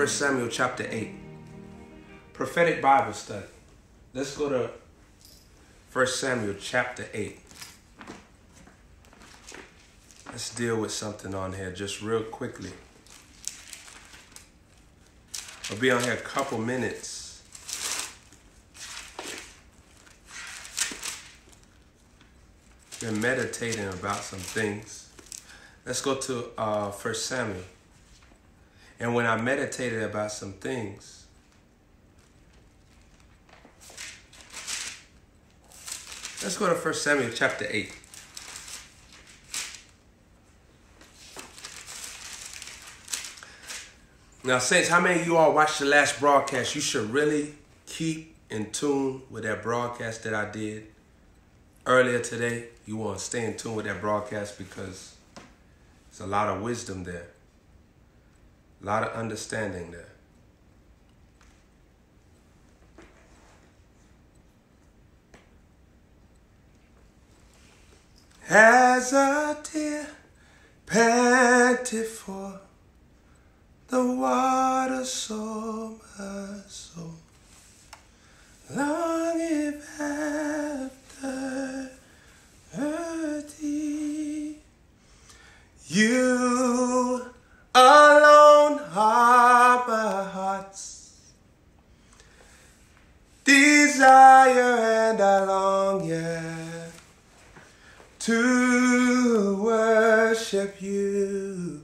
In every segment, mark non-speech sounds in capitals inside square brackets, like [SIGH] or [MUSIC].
1 Samuel chapter 8. Prophetic Bible study. Let's go to 1 Samuel chapter 8. Let's deal with something on here just real quickly. I'll be on here a couple minutes. Been meditating about some things. Let's go to uh, 1 Samuel. And when I meditated about some things, let's go to 1 Samuel chapter 8. Now, Saints, how many of you all watched the last broadcast? You should really keep in tune with that broadcast that I did earlier today. You want to stay in tune with that broadcast because there's a lot of wisdom there, a lot of understanding there. As a deer panted for the water so my soul longing after thee. You alone are my heart's desire, and I long yeah to worship you.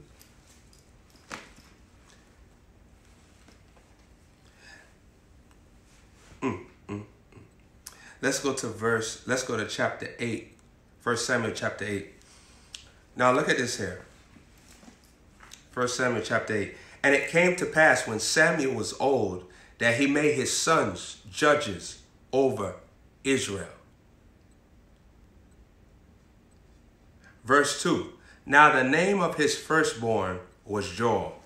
Let's go to verse, let's go to chapter 8. 1 Samuel chapter 8. Now look at this here. 1 Samuel chapter 8. And it came to pass when Samuel was old that he made his sons judges over Israel. Verse 2. Now the name of his firstborn was Joel,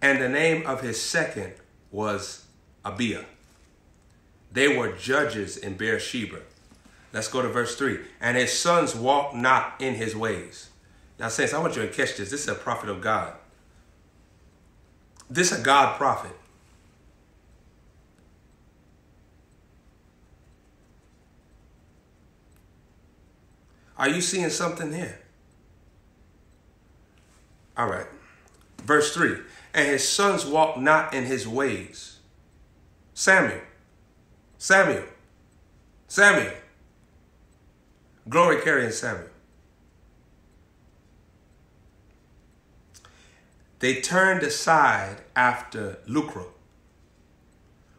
and the name of his second was Abiah. They were judges in Beersheba. Let's go to verse 3. And his sons walked not in his ways. Now, saints, I want you to catch this. This is a prophet of God. This is a God prophet. Are you seeing something here? All right. Verse 3 And his sons walked not in his ways. Samuel, Samuel, Samuel. Glory carrying Samuel. They turned aside after lucre,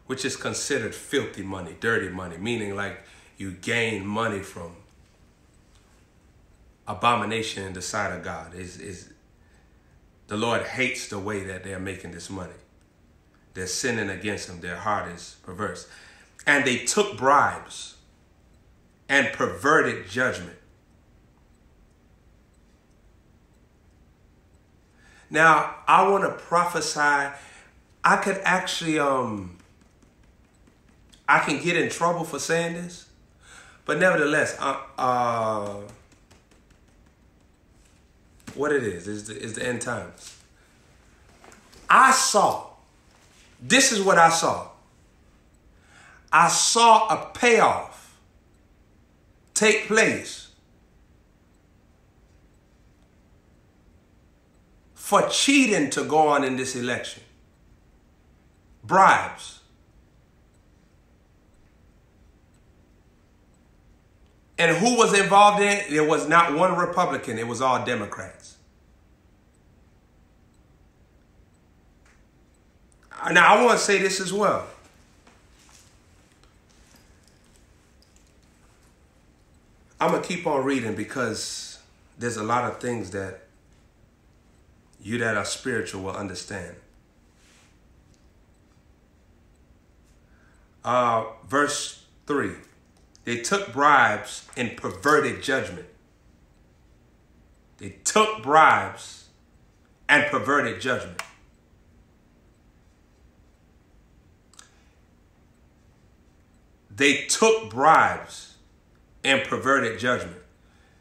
which is considered filthy money, dirty money, meaning like you gain money from abomination in the sight of God. Is is the Lord hates the way that they're making this money. They're sinning against him. Their heart is perverse. And they took bribes and perverted judgment. Now, I want to prophesy. I could actually, um, I can get in trouble for saying this, but nevertheless, uh, uh what it is is the, is the end times. I saw. This is what I saw. I saw a payoff take place for cheating to go on in this election. Bribes. And who was involved in it? There was not one Republican, it was all Democrats. Now, I want to say this as well. I'm to keep on reading because there's a lot of things that you that are spiritual will understand. Uh, verse 3 They took bribes and perverted judgment. They took bribes and perverted judgment. They took bribes and perverted judgment.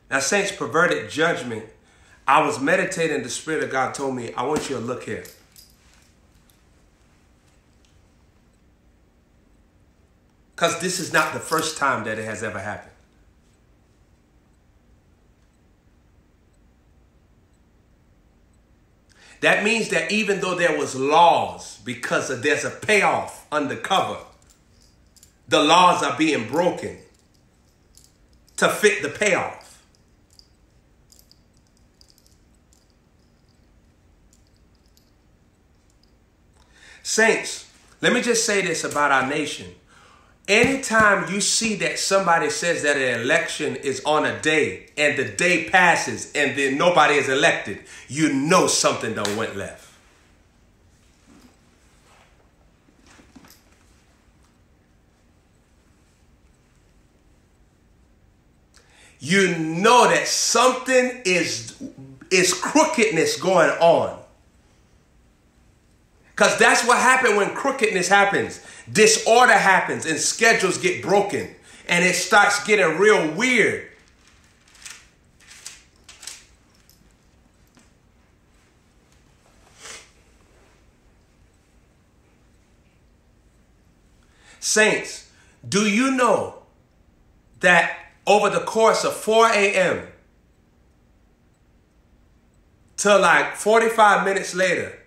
Now, saints, perverted judgment, I was meditating, the Spirit of God told me, I want you to look here. Because this is not the first time that it has ever happened. That means that even though there was laws, because of, there's a payoff undercover, the laws are being broken to fit the payoff. Saints, let me just say this about our nation. Anytime you see that somebody says that an election is on a day and the day passes and then nobody is elected, you know something done went left. You know that something is is crookedness going on. Because that's what happens when crookedness happens. Disorder happens and schedules get broken and it starts getting real weird. Saints, do you know that over the course of 4 a.m. till like 45 minutes later,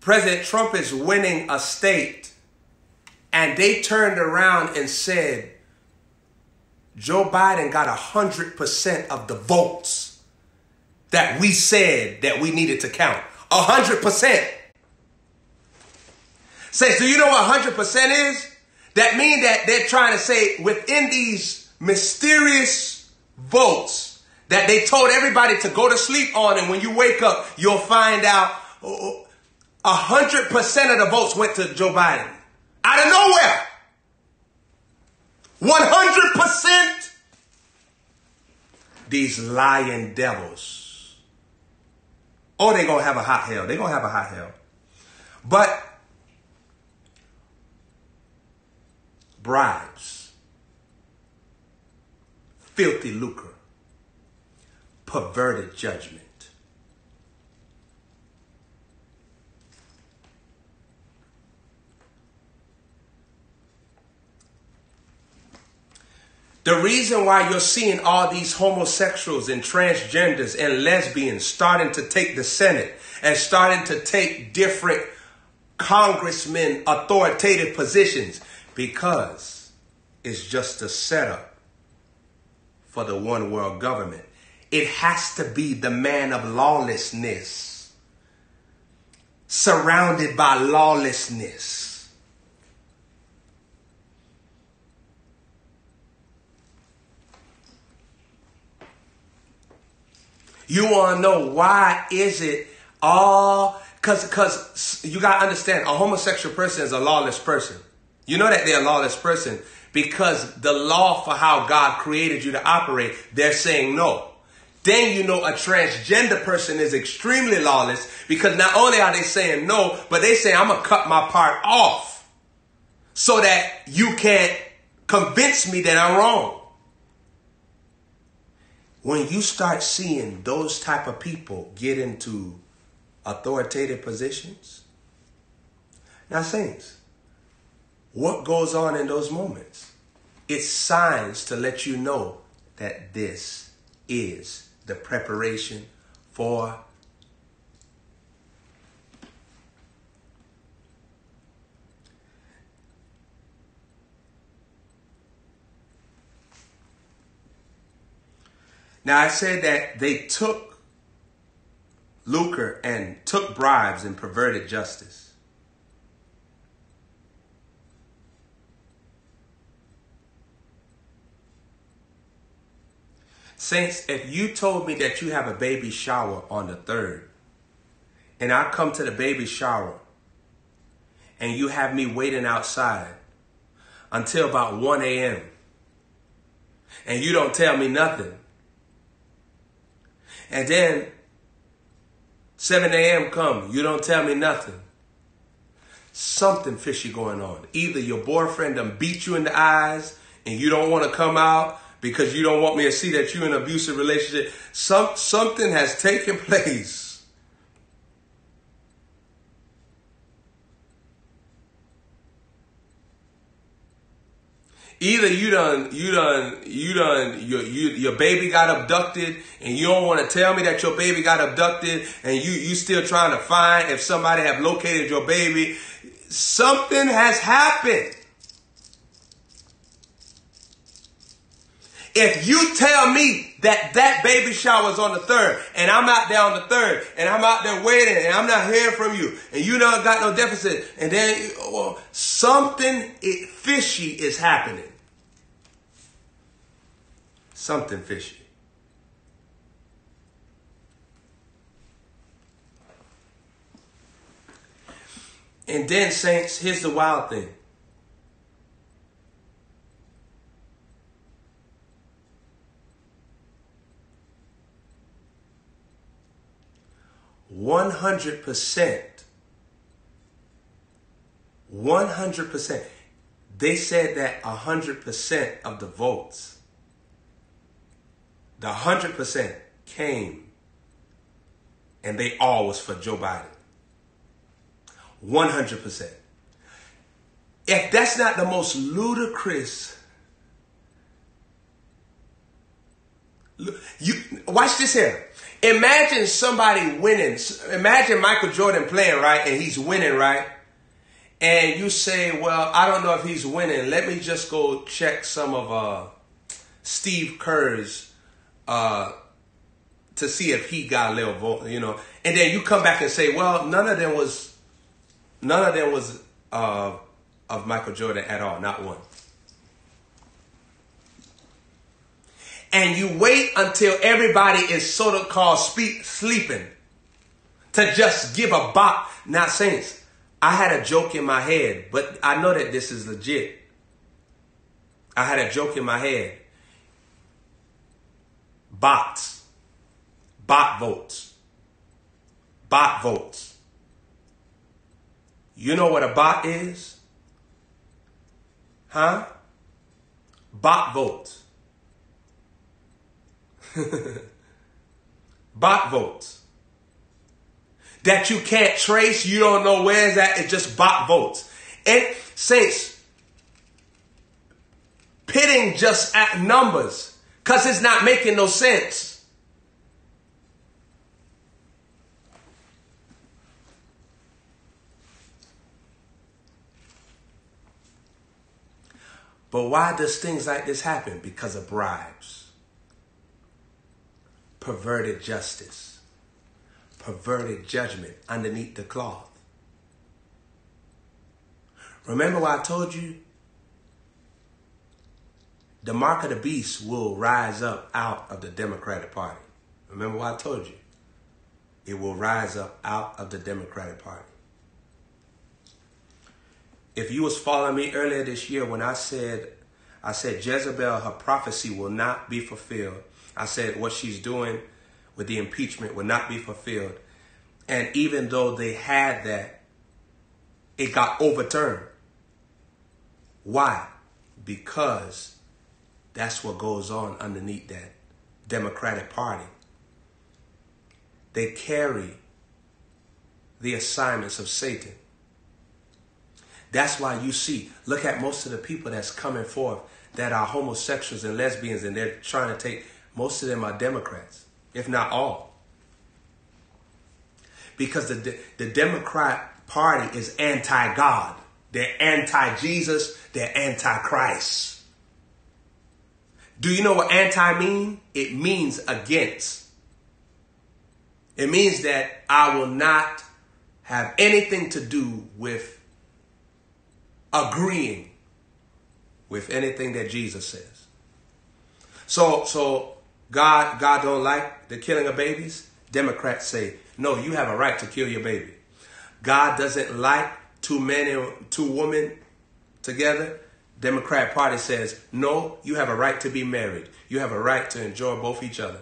President Trump is winning a state, and they turned around and said, Joe Biden got 100% of the votes that we said that we needed to count. 100%. Says, do you know what 100% is? That mean that they're trying to say within these mysterious votes that they told everybody to go to sleep on, and when you wake up, you'll find out oh, oh, a hundred percent of the votes went to Joe Biden out of nowhere. One hundred percent. These lying devils. Oh, they're gonna have a hot hell. They're gonna have a hot hell. But bribes, filthy lucre, perverted judgment. The reason why you're seeing all these homosexuals and transgenders and lesbians starting to take the Senate and starting to take different congressmen authoritative positions because it's just a setup for the one world government. It has to be the man of lawlessness, surrounded by lawlessness. You want to know why is it all cuz cuz you got to understand a homosexual person is a lawless person. You know that they're a lawless person because the law for how God created you to operate, they're saying no. Then you know a transgender person is extremely lawless because not only are they saying no, but they say I'm going to cut my part off so that you can't convince me that I'm wrong when you start seeing those type of people get into authoritative positions now saints what goes on in those moments it's signs to let you know that this is the preparation for Now I said that they took lucre and took bribes and perverted justice. Saints, if you told me that you have a baby shower on the third, and I come to the baby shower, and you have me waiting outside until about 1 a.m., and you don't tell me nothing, and then 7 a.m. come, you don't tell me nothing. Something fishy going on. Either your boyfriend done beat you in the eyes and you don't want to come out because you don't want me to see that you're in an abusive relationship. Some, something has taken place Either you done, you done, you done, your, you, your baby got abducted and you don't want to tell me that your baby got abducted and you, you still trying to find if somebody have located your baby. Something has happened. If you tell me that that baby shower is on the third and I'm out there on the third and I'm out there waiting and I'm not hearing from you and you don't got no deficit and then well, something fishy is happening something fishy. And then, saints, here's the wild thing. One hundred percent. One hundred percent. They said that a hundred percent of the votes the 100% came and they all was for Joe Biden. 100%. If that's not the most ludicrous you watch this here. Imagine somebody winning. Imagine Michael Jordan playing, right? And he's winning, right? And you say, well, I don't know if he's winning. Let me just go check some of uh, Steve Kerr's uh, to see if he got a little vote, you know. And then you come back and say, well, none of them was, none of them was uh, of Michael Jordan at all, not one. And you wait until everybody is sort of called speak, sleeping to just give a bop. Now, saints, I had a joke in my head, but I know that this is legit. I had a joke in my head bots, bot votes, bot votes. You know what a bot is? Huh? Bot votes. [LAUGHS] bot votes. That you can't trace, you don't know where is that, it's just bot votes. And saints, pitting just at numbers because it's not making no sense. But why does things like this happen? Because of bribes, perverted justice, perverted judgment underneath the cloth. Remember what I told you? The mark of the beast will rise up out of the Democratic Party. Remember what I told you? It will rise up out of the Democratic Party. If you was following me earlier this year when I said, I said Jezebel, her prophecy will not be fulfilled. I said what she's doing with the impeachment will not be fulfilled. And even though they had that, it got overturned. Why? Because that's what goes on underneath that Democratic Party. They carry the assignments of Satan. That's why you see, look at most of the people that's coming forth that are homosexuals and lesbians, and they're trying to take, most of them are Democrats, if not all. Because the, the Democrat Party is anti God, they're anti Jesus, they're anti Christ. Do you know what anti mean? It means against. It means that I will not have anything to do with agreeing with anything that Jesus says. So so God God don't like the killing of babies. Democrats say, "No, you have a right to kill your baby." God doesn't like two men and two women together. Democrat Party says, no, you have a right to be married. You have a right to enjoy both each other.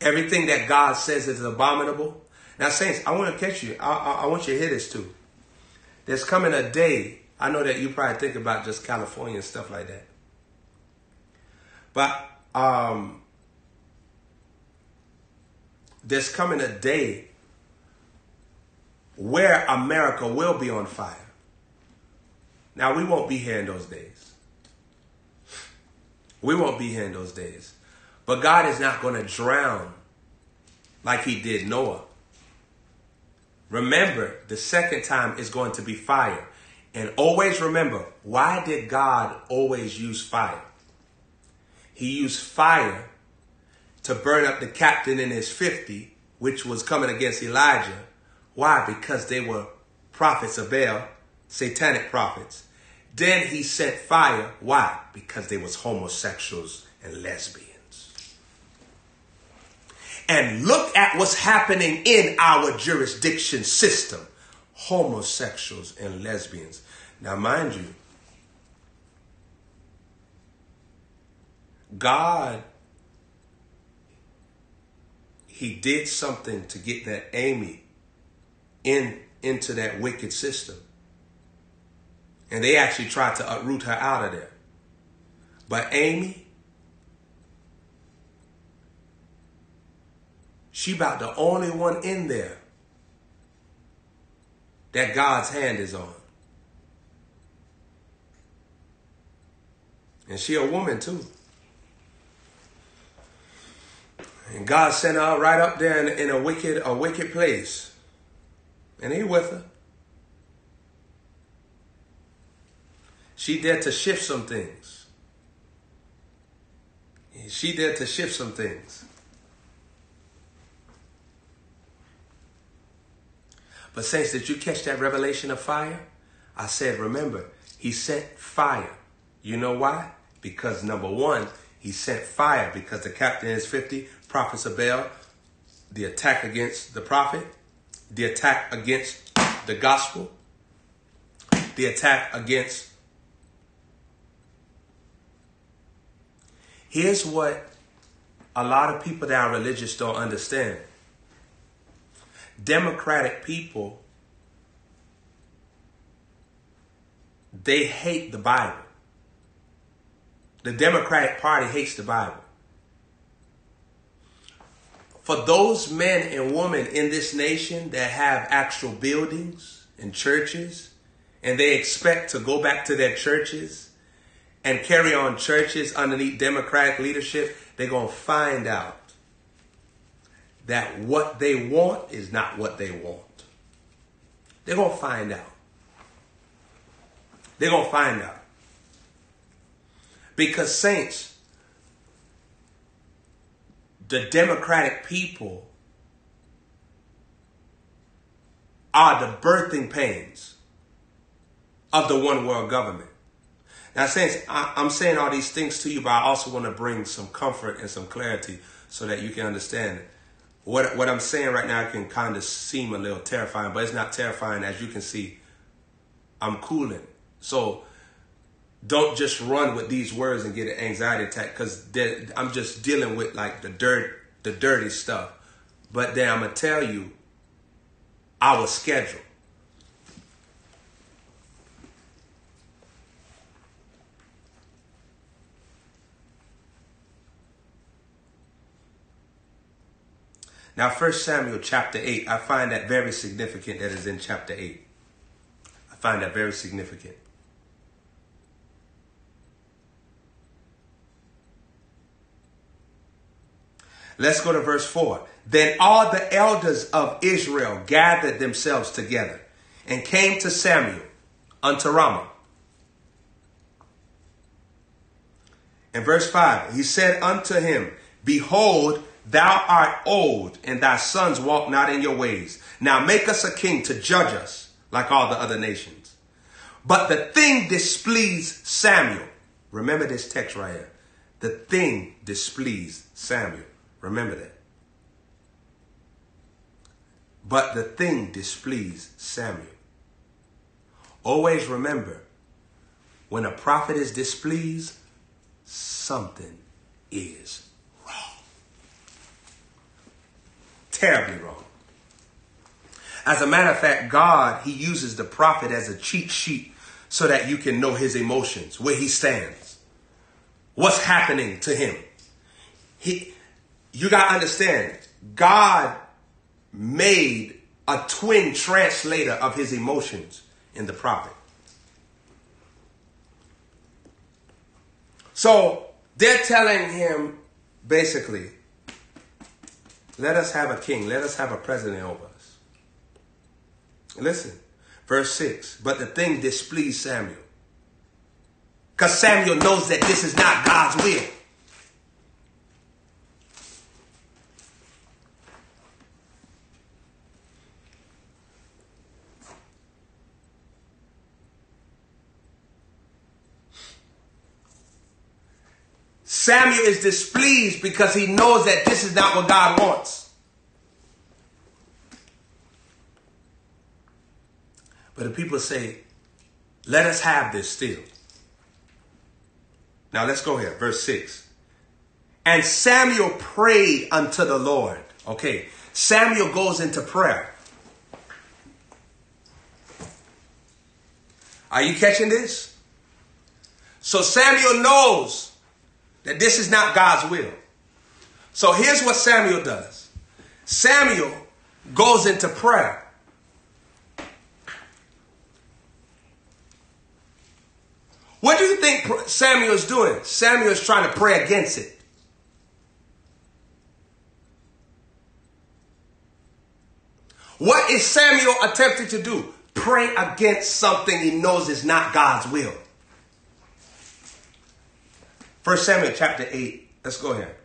Everything that God says is abominable. Now, saints, I want to catch you. I, I, I want you to hear this too. There's coming a day. I know that you probably think about just California and stuff like that. But um, there's coming a day where America will be on fire. Now, we won't be here in those days. We won't be here in those days. But God is not going to drown like he did Noah. Remember, the second time is going to be fire. And always remember, why did God always use fire? He used fire to burn up the captain in his 50, which was coming against Elijah. Why? Because they were prophets of Baal satanic prophets. Then he sent fire. Why? Because they was homosexuals and lesbians. And look at what's happening in our jurisdiction system. Homosexuals and lesbians. Now, mind you, God, he did something to get that Amy in into that wicked system. And they actually tried to uproot her out of there. But Amy, she about the only one in there that God's hand is on. And she a woman too. And God sent her right up there in, a wicked, a wicked place. And he with her. She dared to shift some things. She dared to shift some things. But saints, did you catch that revelation of fire? I said, remember, he sent fire. You know why? Because number one, he sent fire because the captain is 50, prophets of Baal, the attack against the prophet, the attack against the gospel, the attack against Here's what a lot of people that are religious don't understand. Democratic people, they hate the Bible. The Democratic Party hates the Bible. For those men and women in this nation that have actual buildings and churches, and they expect to go back to their churches and carry on churches underneath democratic leadership, they're going to find out that what they want is not what they want. They're going to find out. They're going to find out. Because, saints, the democratic people are the birthing pains of the one world government. Now, since I'm saying all these things to you, but I also want to bring some comfort and some clarity so that you can understand. What, what I'm saying right now can kind of seem a little terrifying, but it's not terrifying. As you can see, I'm cooling. So don't just run with these words and get an anxiety attack because I'm just dealing with like the dirt, the dirty stuff. But then I'm gonna tell you our schedule. Now, First Samuel chapter 8, I find that very significant that is in chapter 8. I find that very significant. Let's go to verse 4. Then all the elders of Israel gathered themselves together and came to Samuel unto Ramah. In verse 5, he said unto him, Behold, Thou art old, and thy sons walk not in your ways. Now make us a king to judge us like all the other nations. But the thing displeased Samuel. Remember this text right here. The thing displeased Samuel. Remember that. But the thing displeased Samuel. Always remember, when a prophet is displeased, something is wrong. terribly wrong. As a matter of fact, God, He uses the prophet as a cheat sheet so that you can know his emotions, where he stands, what's happening to him. He, you got to understand, God made a twin translator of his emotions in the prophet. So they're telling him basically, let us have a king. Let us have a president over us. Listen, verse 6. But the thing displeased Samuel. Because Samuel knows that this is not God's will. Samuel is displeased because he knows that this is not what God wants. But the people say, let us have this still. Now let's go here, verse 6. And Samuel prayed unto the Lord. Okay, Samuel goes into prayer. Are you catching this? So Samuel knows that this is not God's will. So here's what Samuel does Samuel goes into prayer. What do you think Samuel is doing? Samuel is trying to pray against it. What is Samuel attempting to do? Pray against something he knows is not God's will. First Samuel chapter 8. Let's go here.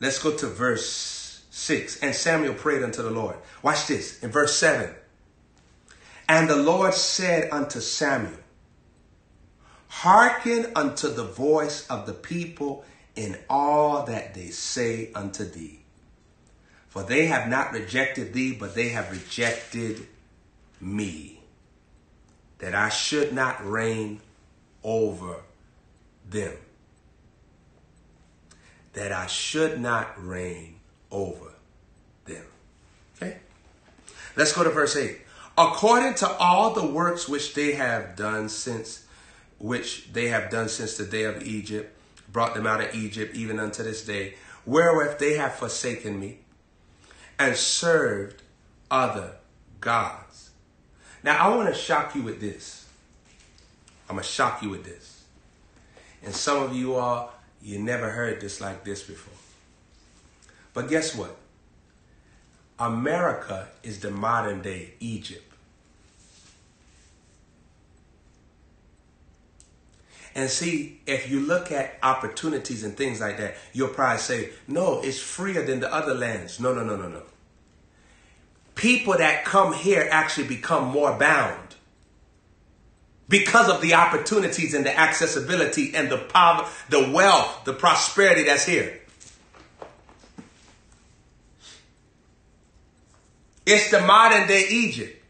Let's go to verse 6. And Samuel prayed unto the Lord. Watch this. In verse 7. And the Lord said unto Samuel, Hearken unto the voice of the people in all that they say unto thee. For they have not rejected thee, but they have rejected me, that I should not reign over them. That I should not reign over them. Okay? Let's go to verse 8. According to all the works which they have done since which they have done since the day of Egypt, brought them out of Egypt even unto this day, wherewith they have forsaken me and served other gods. Now I want to shock you with this. I'm going to shock you with this. And some of you all, you never heard this like this before. But guess what? America is the modern day Egypt. And see, if you look at opportunities and things like that, you'll probably say, no, it's freer than the other lands. No, no, no, no, no. People that come here actually become more bound because of the opportunities and the accessibility and the power, the wealth, the prosperity that's here. It's the modern day Egypt.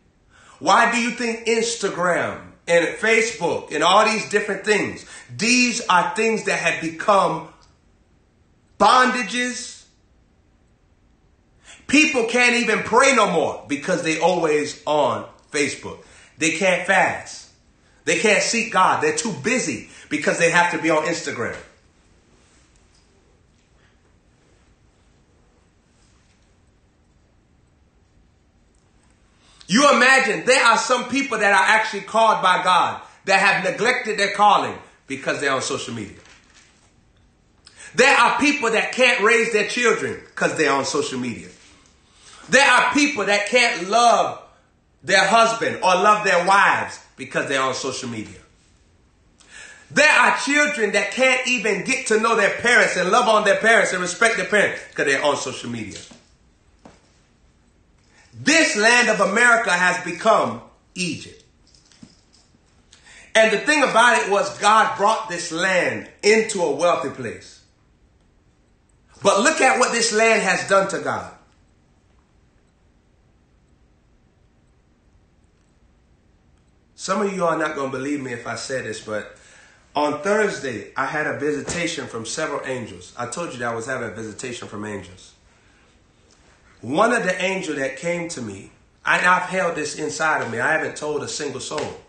Why do you think Instagram and Facebook and all these different things, these are things that have become bondages? People can't even pray no more because they always on Facebook. They can't fast. They can't seek God. They're too busy because they have to be on Instagram. You imagine there are some people that are actually called by God that have neglected their calling because they're on social media. There are people that can't raise their children because they're on social media. There are people that can't love their husband or love their wives because they're on social media. There are children that can't even get to know their parents and love on their parents and respect their parents because they're on social media. This land of America has become Egypt. And the thing about it was God brought this land into a wealthy place. But look at what this land has done to God. Some of you are not going to believe me if I say this, but on Thursday, I had a visitation from several angels. I told you that I was having a visitation from angels. One of the angels that came to me, and I've held this inside of me, I haven't told a single soul.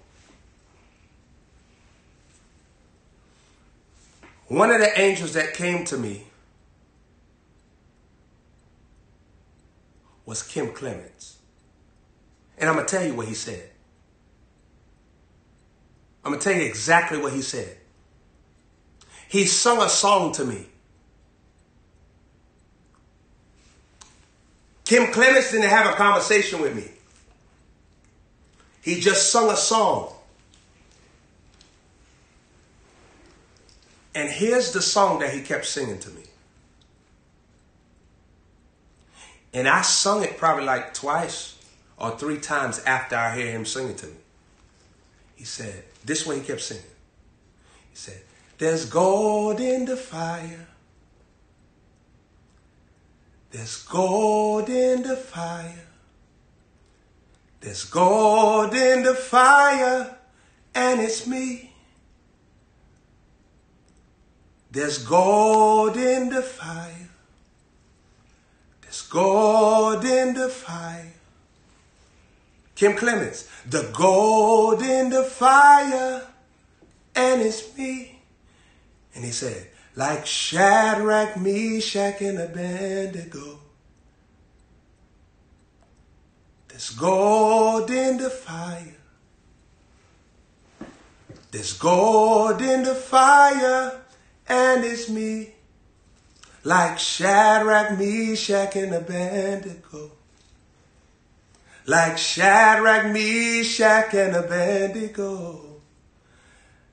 One of the angels that came to me was Kim Clements. And I'm going to tell you what he said. I'm going to tell you exactly what he said. He sung a song to me. Kim Clements didn't have a conversation with me. He just sung a song. And here's the song that he kept singing to me. And I sung it probably like twice or three times after I hear him sing it to me. He said, this one he kept singing. He said, There's gold in the fire. There's gold in the fire. There's gold in the fire, and it's me. There's gold in the fire. There's gold in the fire. Kim Clements, the gold in the fire, and it's me. And he said, like Shadrach, Meshach, and Abednego. There's gold in the fire. There's gold in the fire, and it's me. Like Shadrach, Meshach, and Abednego. Like Shadrach, Meshach, and Abednego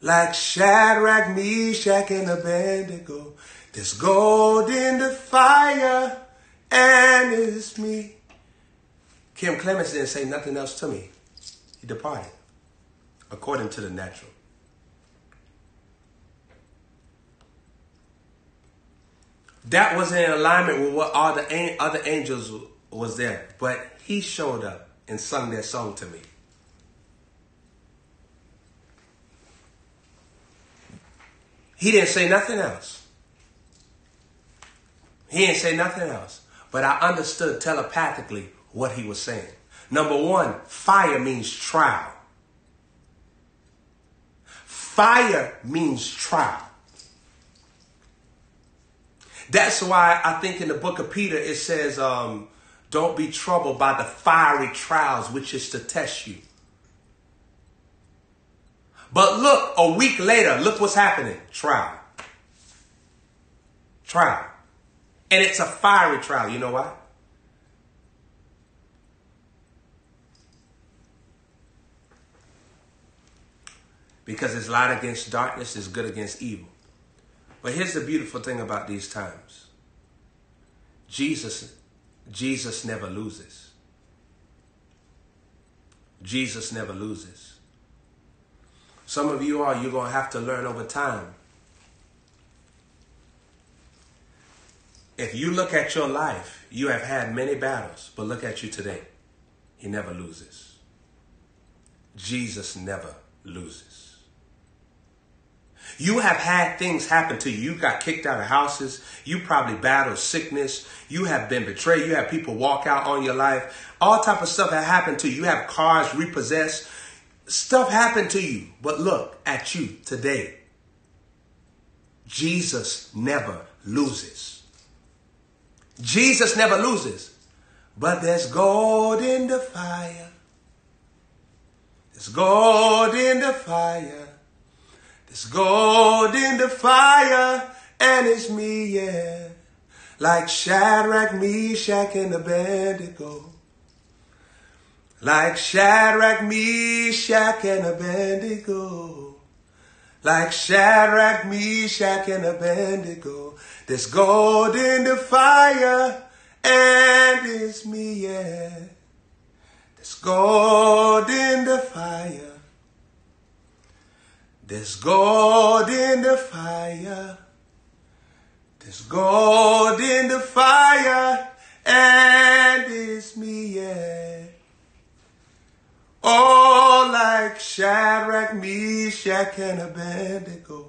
like Shadrach, Meshach, and Abednego. There's gold in the fire, and it's me. Kim Clements didn't say nothing else to me. He departed, according to the natural. That was in alignment with what all the other angels was there. But he showed up and sung that song to me. He didn't say nothing else. He didn't say nothing else. But I understood telepathically what he was saying. Number one, fire means trial. Fire means trial. That's why I think in the book of Peter it says, um, don't be troubled by the fiery trials which is to test you. But look, a week later, look what's happening. Trial. Trial. And it's a fiery trial. You know why? Because it's light against darkness, it's good against evil. But here's the beautiful thing about these times. Jesus, Jesus never loses. Jesus never loses. Some of you are, you're going to have to learn over time. If you look at your life, you have had many battles, but look at you today. He never loses. Jesus never loses. You have had things happen to you. You got kicked out of houses. You probably battled sickness. You have been betrayed. You have people walk out on your life. All type of stuff that happened to you. You have cars repossessed. Stuff happened to you. But look at you today. Jesus never loses. Jesus never loses. But there's gold in the fire. There's gold in the fire. There's gold in the fire, and it's me, yeah. Like Shadrach, Meshach, and Abednego. Like Shadrach, Meshach, and Abednego. Like Shadrach, Meshach, and Abednego. There's gold in the fire, and it's me, yeah. There's gold in the fire. There's gold in the fire. There's gold in the fire, and it's me, yeah. Oh, like Shadrach, Meshach, and Abednego.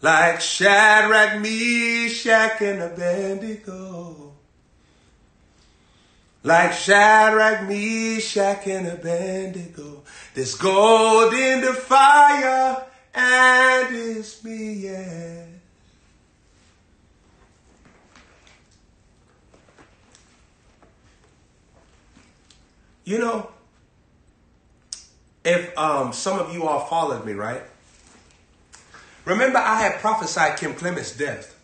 Like Shadrach, Meshach, and Abednego. Like Shadrach, Meshach, and Abednego. There's gold in the fire, and it's me, yeah. You know, if um, some of you all followed me, right? Remember, I had prophesied Kim Clement's death.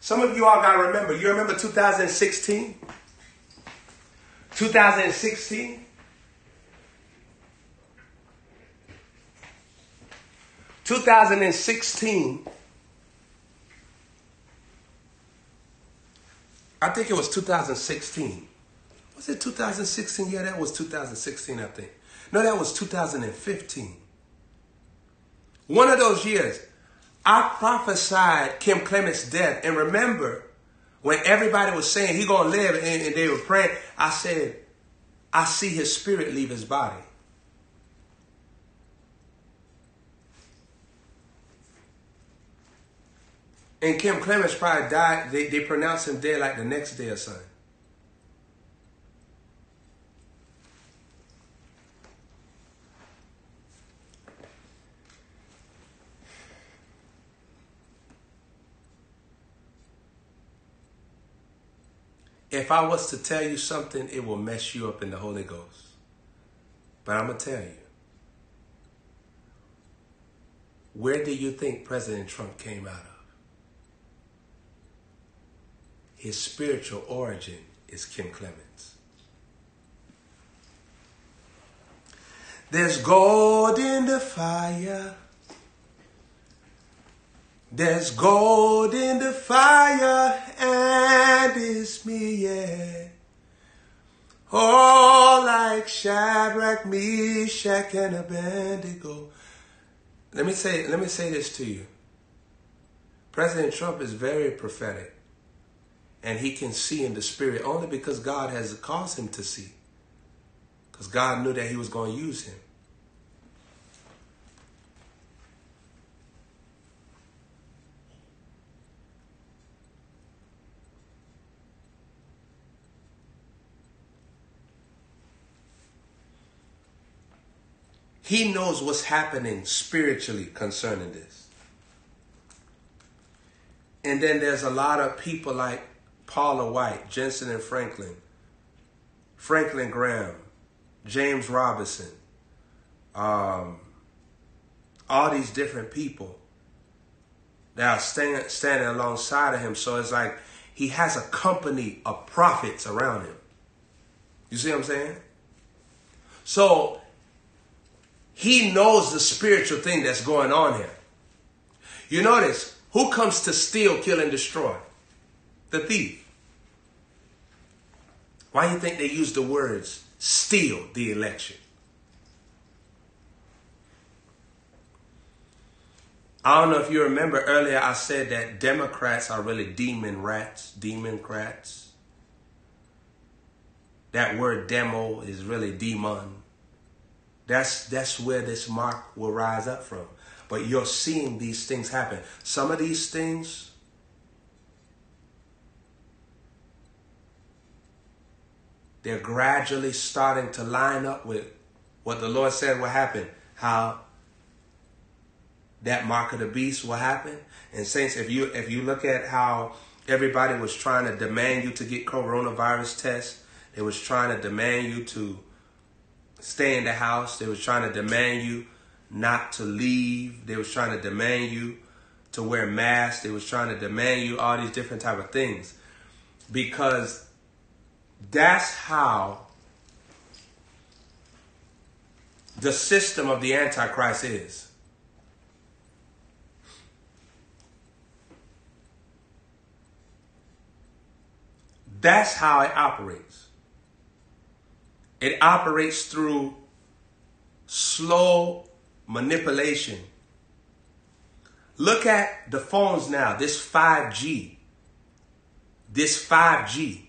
Some of you all got to remember. You remember 2016? 2016? 2016, I think it was 2016. Was it 2016? Yeah, that was 2016, I think. No, that was 2015. One of those years, I prophesied Kim Clement's death. And remember, when everybody was saying he gonna live and, and they were praying, I said, I see his spirit leave his body. And Kim Clements probably died, they, they pronounced him dead like the next day or something. If I was to tell you something, it will mess you up in the Holy Ghost. But I'm going to tell you. Where do you think President Trump came out of? His spiritual origin is Kim Clements. There's gold in the fire. There's gold in the fire, and it's me, yeah. Oh, like Shadrach, Meshach, and Abednego. Let me say, let me say this to you. President Trump is very prophetic and he can see in the spirit only because God has caused him to see. Because God knew that he was going to use him. He knows what's happening spiritually concerning this. And then there's a lot of people like Paula White, Jentezen Franklin, Franklin Graham, James Robinson, um, all these different people that are standing, standing alongside of him. So it's like he has a company of prophets around him. You see what I'm saying? So he knows the spiritual thing that's going on here. You notice who comes to steal, kill, and destroy? The thief. Why do you think they use the words steal the election? I don't know if you remember earlier, I said that Democrats are really demon rats, democrats. That word demo is really demon. That's, that's where this mark will rise up from. But you're seeing these things happen. Some of these things, they're gradually starting to line up with what the Lord said will happen. How that mark of the beast will happen. And saints, if you if you look at how everybody was trying to demand you to get coronavirus tests, they was trying to demand you to stay in the house. They was trying to demand you not to leave. They was trying to demand you to wear masks. They was trying to demand you all these different type of things because that's how the system of the antichrist is That's how it operates. It operates through slow manipulation. Look at the phones now, this 5G. This 5G.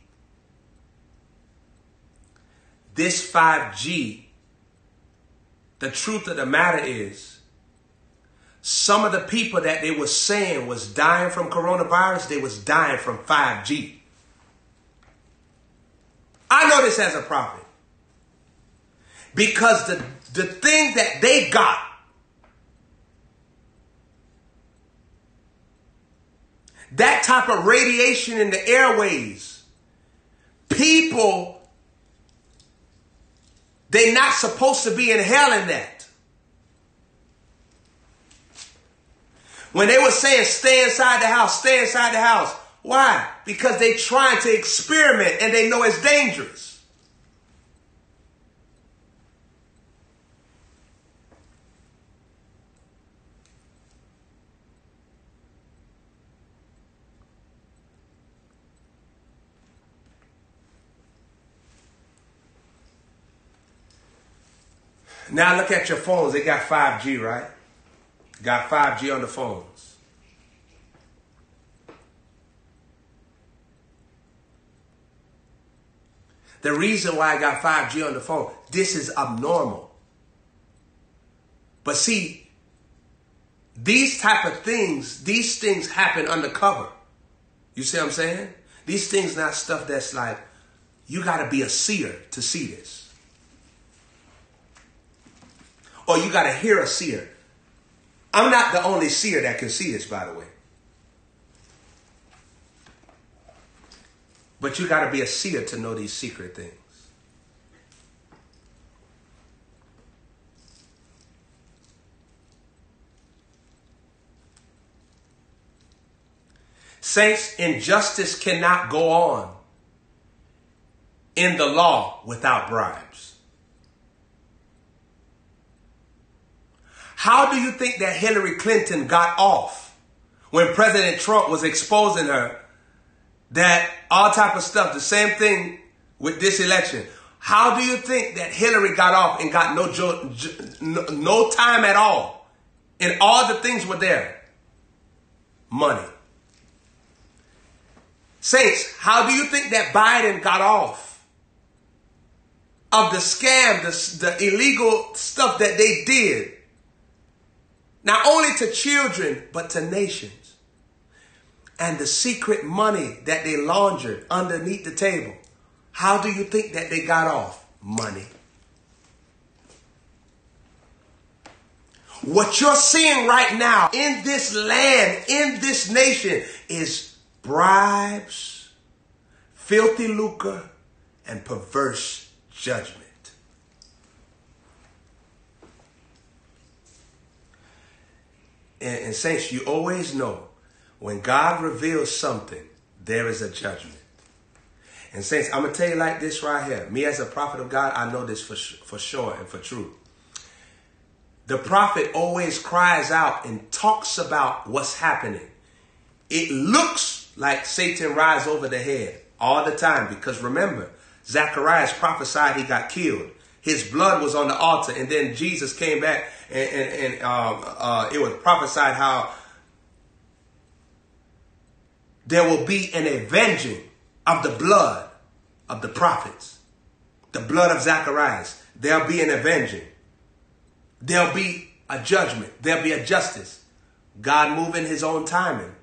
This 5G, the truth of the matter is, some of the people that they were saying was dying from coronavirus, they was dying from 5G. I know this as a prophet. Because the, the thing that they got that type of radiation in the airways, people, they're not supposed to be inhaling that. When they were saying stay inside the house, stay inside the house, why? Because they're trying to experiment and they know it's dangerous. Now look at your phones. They got 5G, right? Got 5G on the phones. The reason why I got 5G on the phone, this is abnormal. But see, these type of things, these things happen undercover. You see what I'm saying? These things not stuff that's like, you got to be a seer to see this. Or you got to hear a seer. I'm not the only seer that can see this, by the way. But you got to be a seer to know these secret things. Saints, injustice cannot go on in the law without bribes. How do you think that Hillary Clinton got off when President Trump was exposing her that all type of stuff, the same thing with this election. How do you think that Hillary got off and got no, jo- no, time at all? And all the things were there. Money. Saints, how do you think that Biden got off of the scam, the, the illegal stuff that they did? Not only to children, but to nations and the secret money that they laundered underneath the table. How do you think that they got off? Money. What you're seeing right now in this land, in this nation, is bribes, filthy lucre, and perverse judgment. And, and saints, you always know when God reveals something, there is a judgment. And saints, I'm gonna tell you like this right here. Me as a prophet of God, I know this for for sure and for true. The prophet always cries out and talks about what's happening. It looks like Satan rides over the head all the time because remember, Zacharias prophesied he got killed. His blood was on the altar, and then Jesus came back and, and, and um, uh, it was prophesied how there will be an avenging of the blood of the prophets, the blood of Zacharias. There'll be an avenging. There'll be a judgment. There'll be a justice. God moving his own timing.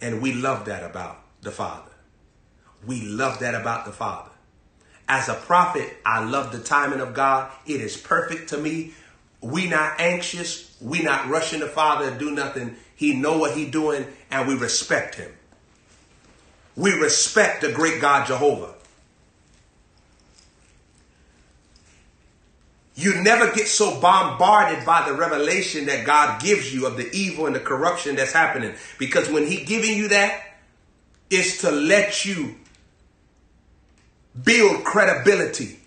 And we love that about the Father. We love that about the Father. As a prophet, I love the timing of God. It is perfect to me. We not anxious. We not rushing the Father to do nothing. He know what he doing and we respect him. We respect the great God Jehovah. You never get so bombarded by the revelation that God gives you of the evil and the corruption that's happening. Because when he giving you that, it's to let you build credibility.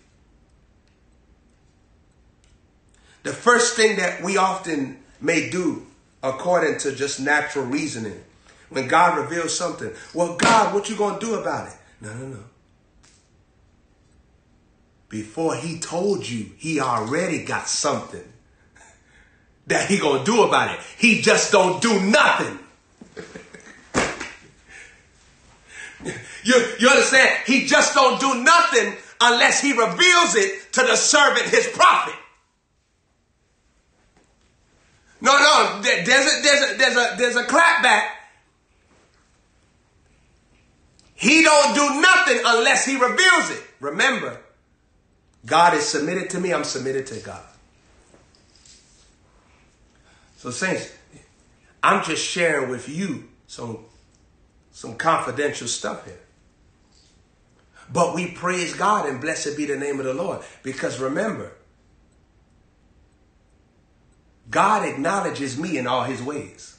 The first thing that we often may do according to just natural reasoning when God reveals something. Well, God, what you to do about it? No, no, no. Before he told you, he already got something [LAUGHS] that he to do about it. He just don't do nothing. [LAUGHS] you, you understand? He just don't do nothing unless he reveals it to the servant, his prophet. No, no, there's a, there's a, there's a, there's a clapback he don't do nothing unless he reveals it. Remember, God is submitted to me, I'm submitted to God. So saints, I'm just sharing with you some, some confidential stuff here. But we praise God and blessed be the name of the Lord. Because remember, God acknowledges me in all his ways.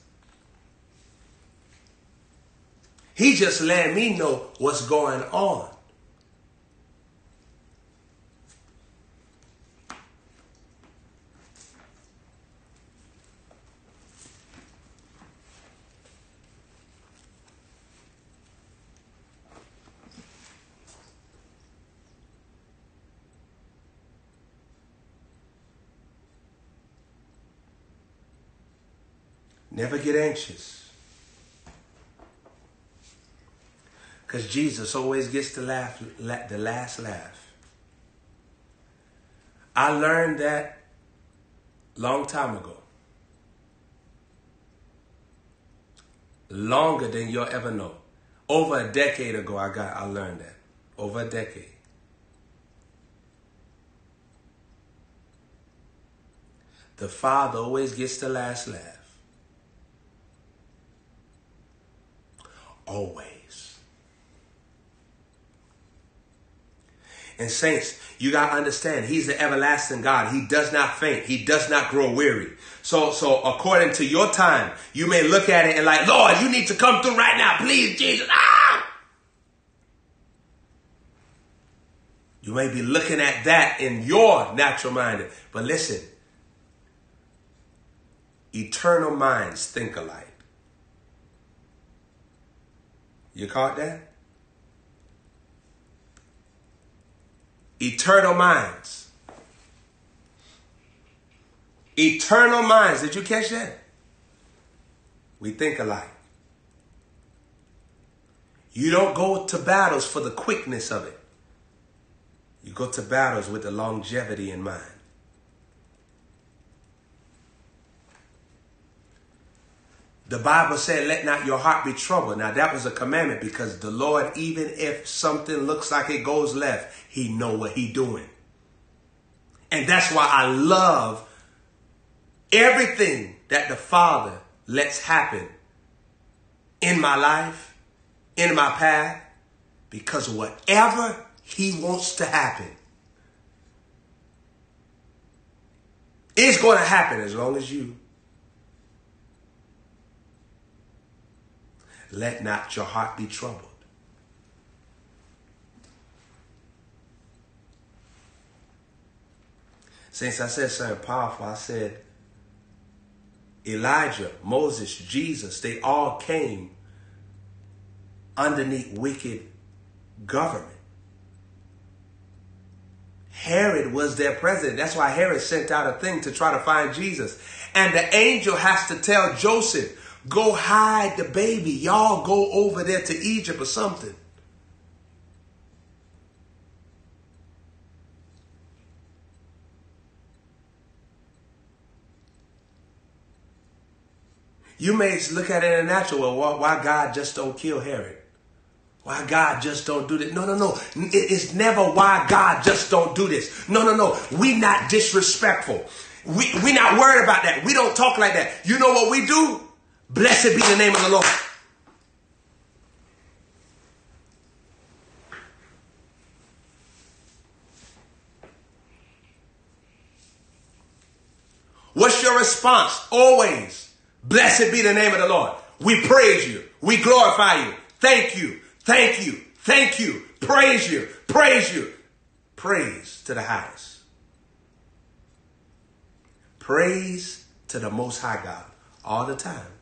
He just let me know what's going on. Never get anxious. Because Jesus always gets the, laugh, the last laugh. I learned that long time ago. Longer than you'll ever know. Over a decade ago, I got I learned that. Over a decade. The father always gets the last laugh. Always. And saints, you got to understand, he's the everlasting God. He does not faint. He does not grow weary. So, so according to your time, you may look at it and like, Lord, you need to come through right now. Please, Jesus. Ah! You may be looking at that in your natural mind. But listen, eternal minds think alike. You caught that? Eternal minds. Eternal minds. Did you catch that? We think alike. You don't go to battles for the quickness of it. You go to battles with the longevity in mind. The Bible said, let not your heart be troubled. Now that was a commandment because the Lord, even if something looks like it goes left, he know what he doing. And that's why I love everything that the Father lets happen in my life, in my path, because whatever he wants to happen is going to happen as long as you let not your heart be troubled. Since I said something powerful, I said Elijah, Moses, Jesus, they all came underneath wicked government. Herod was their president. That's why Herod sent out a thing to try to find Jesus. And the angel has to tell Joseph, go hide the baby. Y'all go over there to Egypt or something. You may look at it in the natural. Well, why God just don't kill Herod? Why God just don't do this? No, no, no. It's never why God just don't do this. No, no, no. We not disrespectful. We we not worried about that. We don't talk like that. You know what we do? Blessed be the name of the Lord. What's your response? Always. Blessed be the name of the Lord. We praise you. We glorify you. Thank you. Thank you. Thank you. Praise you. Praise you. Praise to the highest. Praise to the most high God all the time.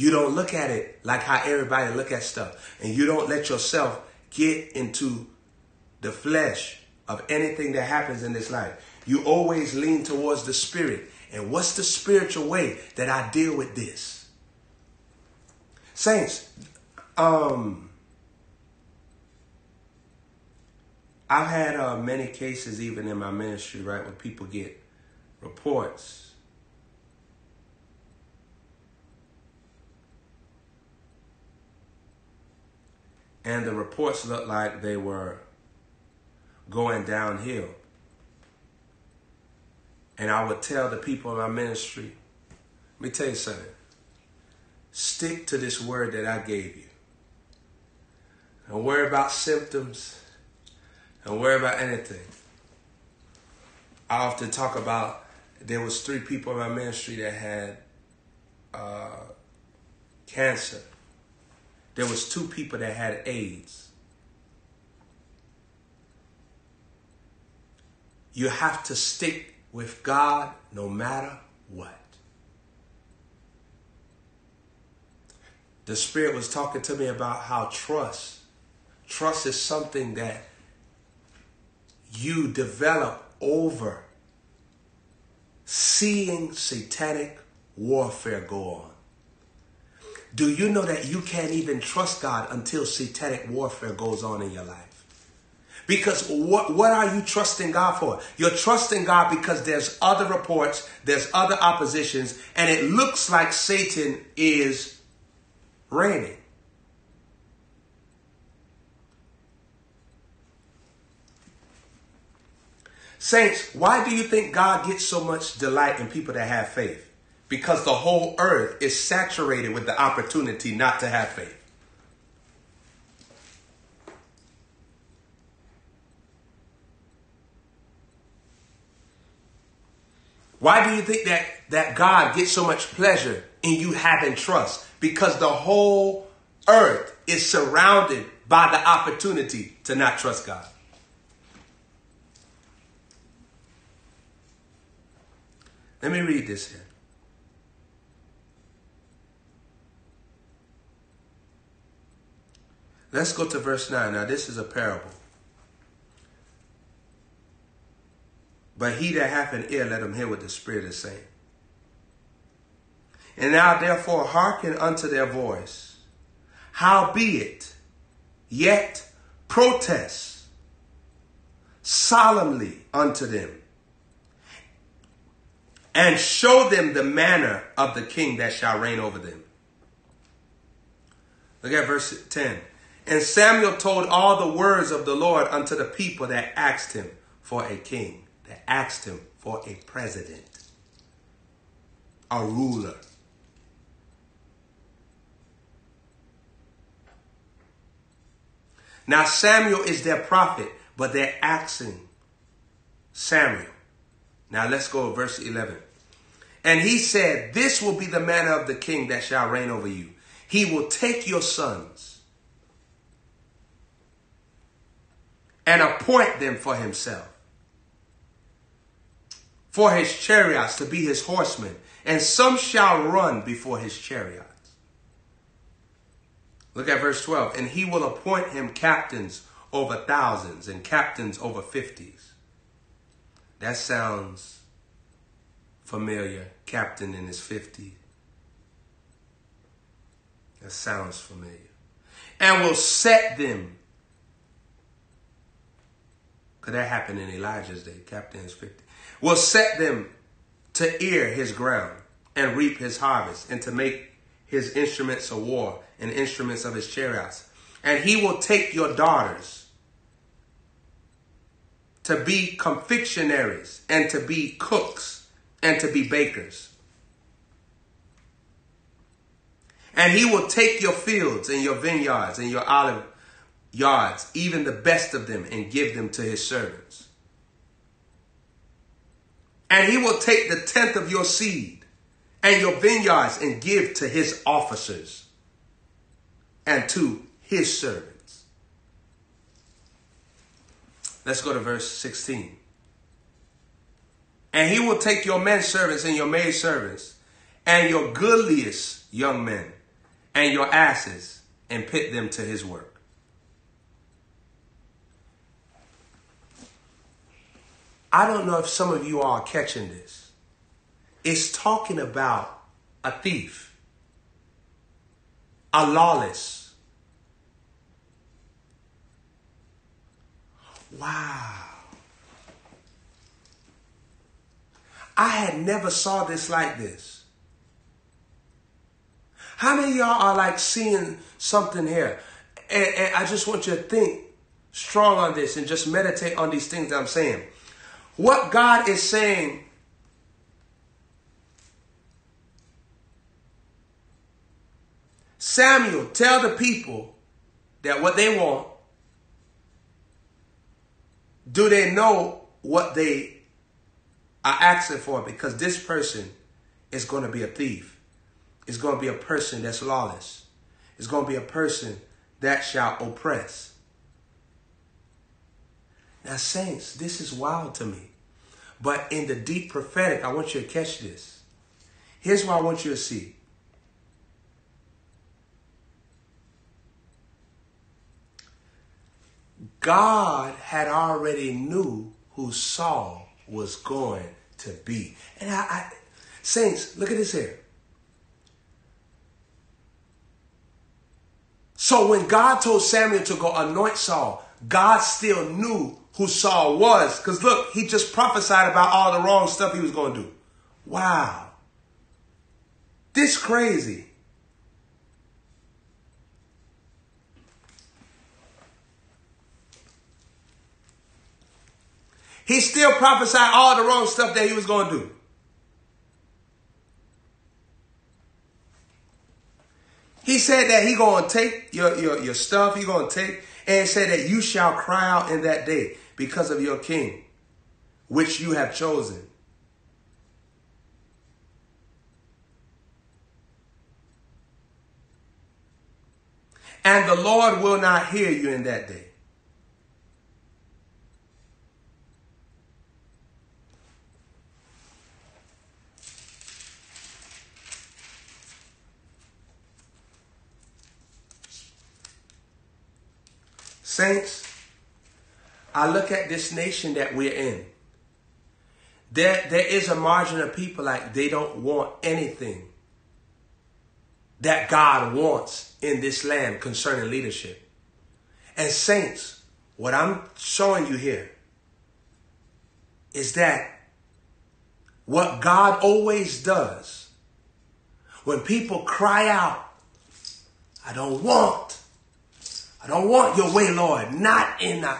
You don't look at it like how everybody look at stuff. And you don't let yourself get into the flesh of anything that happens in this life. You always lean towards the spirit. And what's the spiritual way that I deal with this? Saints, um, I've had uh, many cases, even in my ministry, right, when people get reports. And the reports looked like they were going downhill. And I would tell the people in my ministry, let me tell you something. Stick to this word that I gave you. Don't worry about symptoms. Don't worry about anything. I often talk about there was three people in my ministry that had uh, cancer. There was two people that had AIDS. You have to stick with God no matter what. The Spirit was talking to me about how trust Trust is something that you develop over seeing satanic warfare go on. Do you know that you can't even trust God until satanic warfare goes on in your life? Because what, what are you trusting God for? You're trusting God because there's other reports, there's other oppositions, and it looks like Satan is reigning. Saints, why do you think God gets so much delight in people that have faith? Because the whole earth is saturated with the opportunity not to have faith. Why do you think that, that God gets so much pleasure in you having trust? Because the whole earth is surrounded by the opportunity to not trust God. Let me read this here. Let's go to verse 9. Now, this is a parable. But he that hath an ear, let him hear what the Spirit is saying. And now, therefore, hearken unto their voice. Howbeit, yet protest solemnly unto them and show them the manner of the king that shall reign over them. Look at verse 10. And Samuel told all the words of the Lord unto the people that asked him for a king, that asked him for a president, a ruler. Now Samuel is their prophet, but they're asking Samuel now let's go to verse 11. And he said, This will be the manner of the king that shall reign over you. He will take your sons and appoint them for himself, for his chariots to be his horsemen, and some shall run before his chariots. Look at verse 12. And he will appoint him captains over thousands and captains over fifties. That sounds familiar. Captain in his 50s. That sounds familiar. And will set them. That happened in Elijah's day. Captain is 50. Will set them to ear his ground and reap his harvest and to make his instruments of war and instruments of his chariots. And he will take your daughters to be confectionaries and to be cooks and to be bakers. And he will take your fields and your vineyards and your olive yards, even the best of them, and give them to his servants. And he will take the tenth of your seed and your vineyards and give to his officers and to his servants. Let's go to verse 16. And he will take your men servants and your maid servants and your goodliest young men and your asses and put them to his work. I don't know if some of you all are catching this. It's talking about a thief, a lawless. Wow. I had never saw this like this. How many y'all are like seeing something here? And, and I just want you to think strong on this and just meditate on these things that I'm saying. What God is saying Samuel, tell the people that what they want, do they know what they are asking for? Because this person is going to be a thief It's going to be a person that's lawless. It's going to be a person that shall oppress. Now, saints, this is wild to me. But in the deep prophetic, I want you to catch this. Here's what I want you to see. God had already knew who Saul was going to be. And I, I saints, look at this here. So when God told Samuel to go anoint Saul, God still knew who Saul was. Because look, he just prophesied about all the wrong stuff he was going to do. Wow. This crazy. He still prophesied all the wrong stuff that he was going to do. He said that he gonna take your, your, your stuff, he gonna take, and said that you shall cry out in that day because of your king, which you have chosen. And the Lord will not hear you in that day. Saints, I look at this nation that we're in. There, there is a margin of people like they don't want anything that God wants in this land concerning leadership. And saints, what I'm showing you here is that what God always does when people cry out, I don't want, I don't want your way, Lord, not in the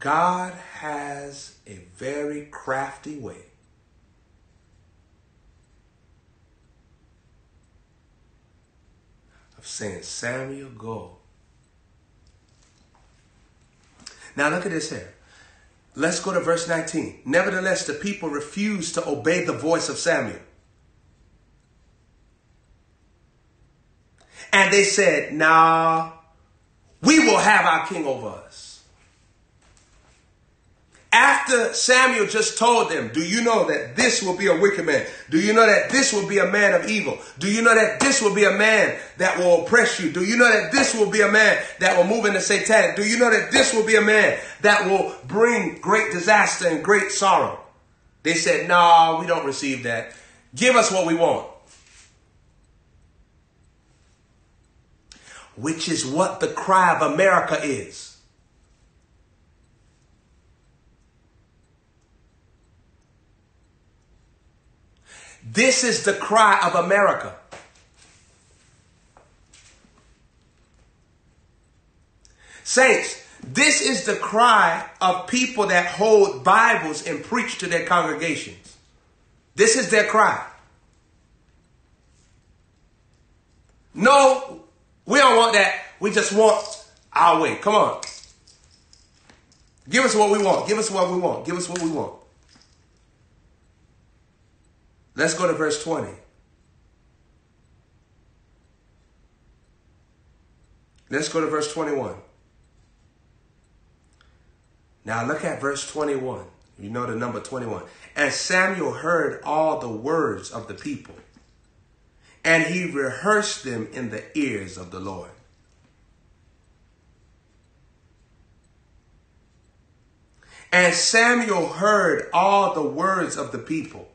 God has a very crafty way of saying, Samuel, go. Now look at this here. Let's go to verse 19. Nevertheless, the people refused to obey the voice of Samuel. And they said, Nah, we will have our king over us. After Samuel just told them, Do you know that this will be a wicked man? Do you know that this will be a man of evil? Do you know that this will be a man that will oppress you? Do you know that this will be a man that will move into satanic? Do you know that this will be a man that will bring great disaster and great sorrow? They said, No, we don't receive that. Give us what we want. Which is what the cry of America is. This is the cry of America. Saints, this is the cry of people that hold Bibles and preach to their congregations. This is their cry. No, we don't want that. We just want our way. Come on. Give us what we want. Give us what we want. Give us what we want. Let's go to verse 20. Let's go to verse 21. Now look at verse 21. You know the number 21. And Samuel heard all the words of the people, and he rehearsed them in the ears of the Lord. And Samuel heard all the words of the people,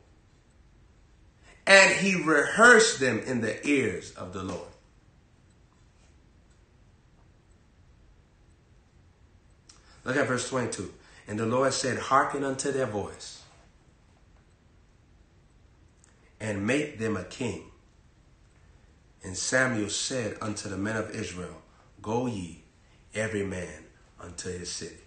and he rehearsed them in the ears of the Lord. Look at verse 22. And the Lord said, Hearken unto their voice, and make them a king. And Samuel said unto the men of Israel, Go ye, every man unto his city.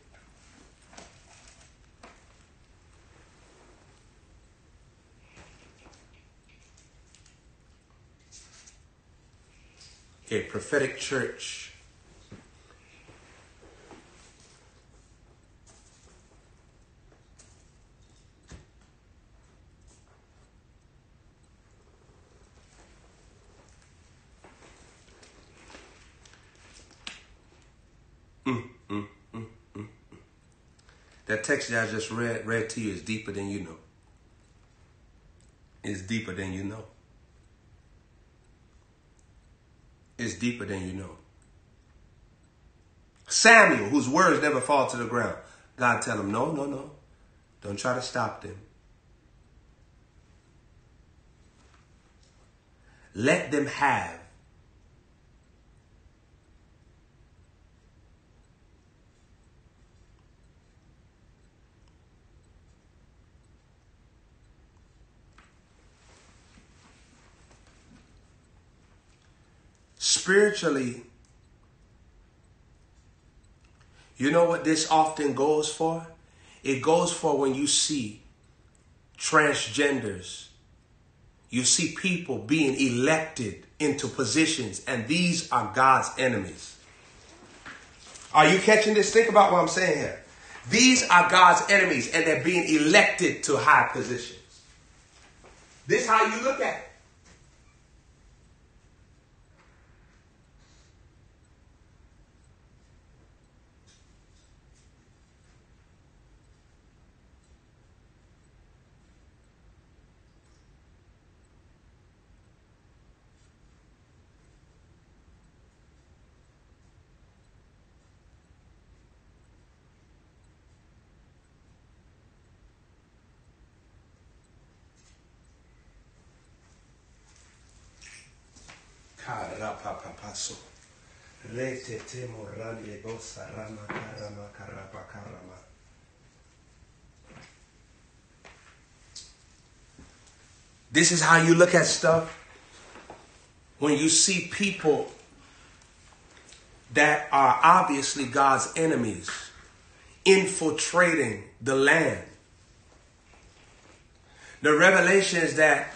A prophetic church. That text that I just read read to you is deeper than you know. It's deeper than you know. Is deeper than you know. Samuel, whose words never fall to the ground, God tell him, no, no, no. Don't try to stop them. Let them have spiritually, you know what this often goes for? It goes for when you see transgenders, you see people being elected into positions, and these are God's enemies. Are you catching this? Think about what I'm saying here. These are God's enemies, and they're being elected to high positions. This is how you look at it. Karapapapaso. Retete morande bosa rama karama karapa karama. This is how you look at stuff when you see people that are obviously God's enemies infiltrating the land. The revelation is that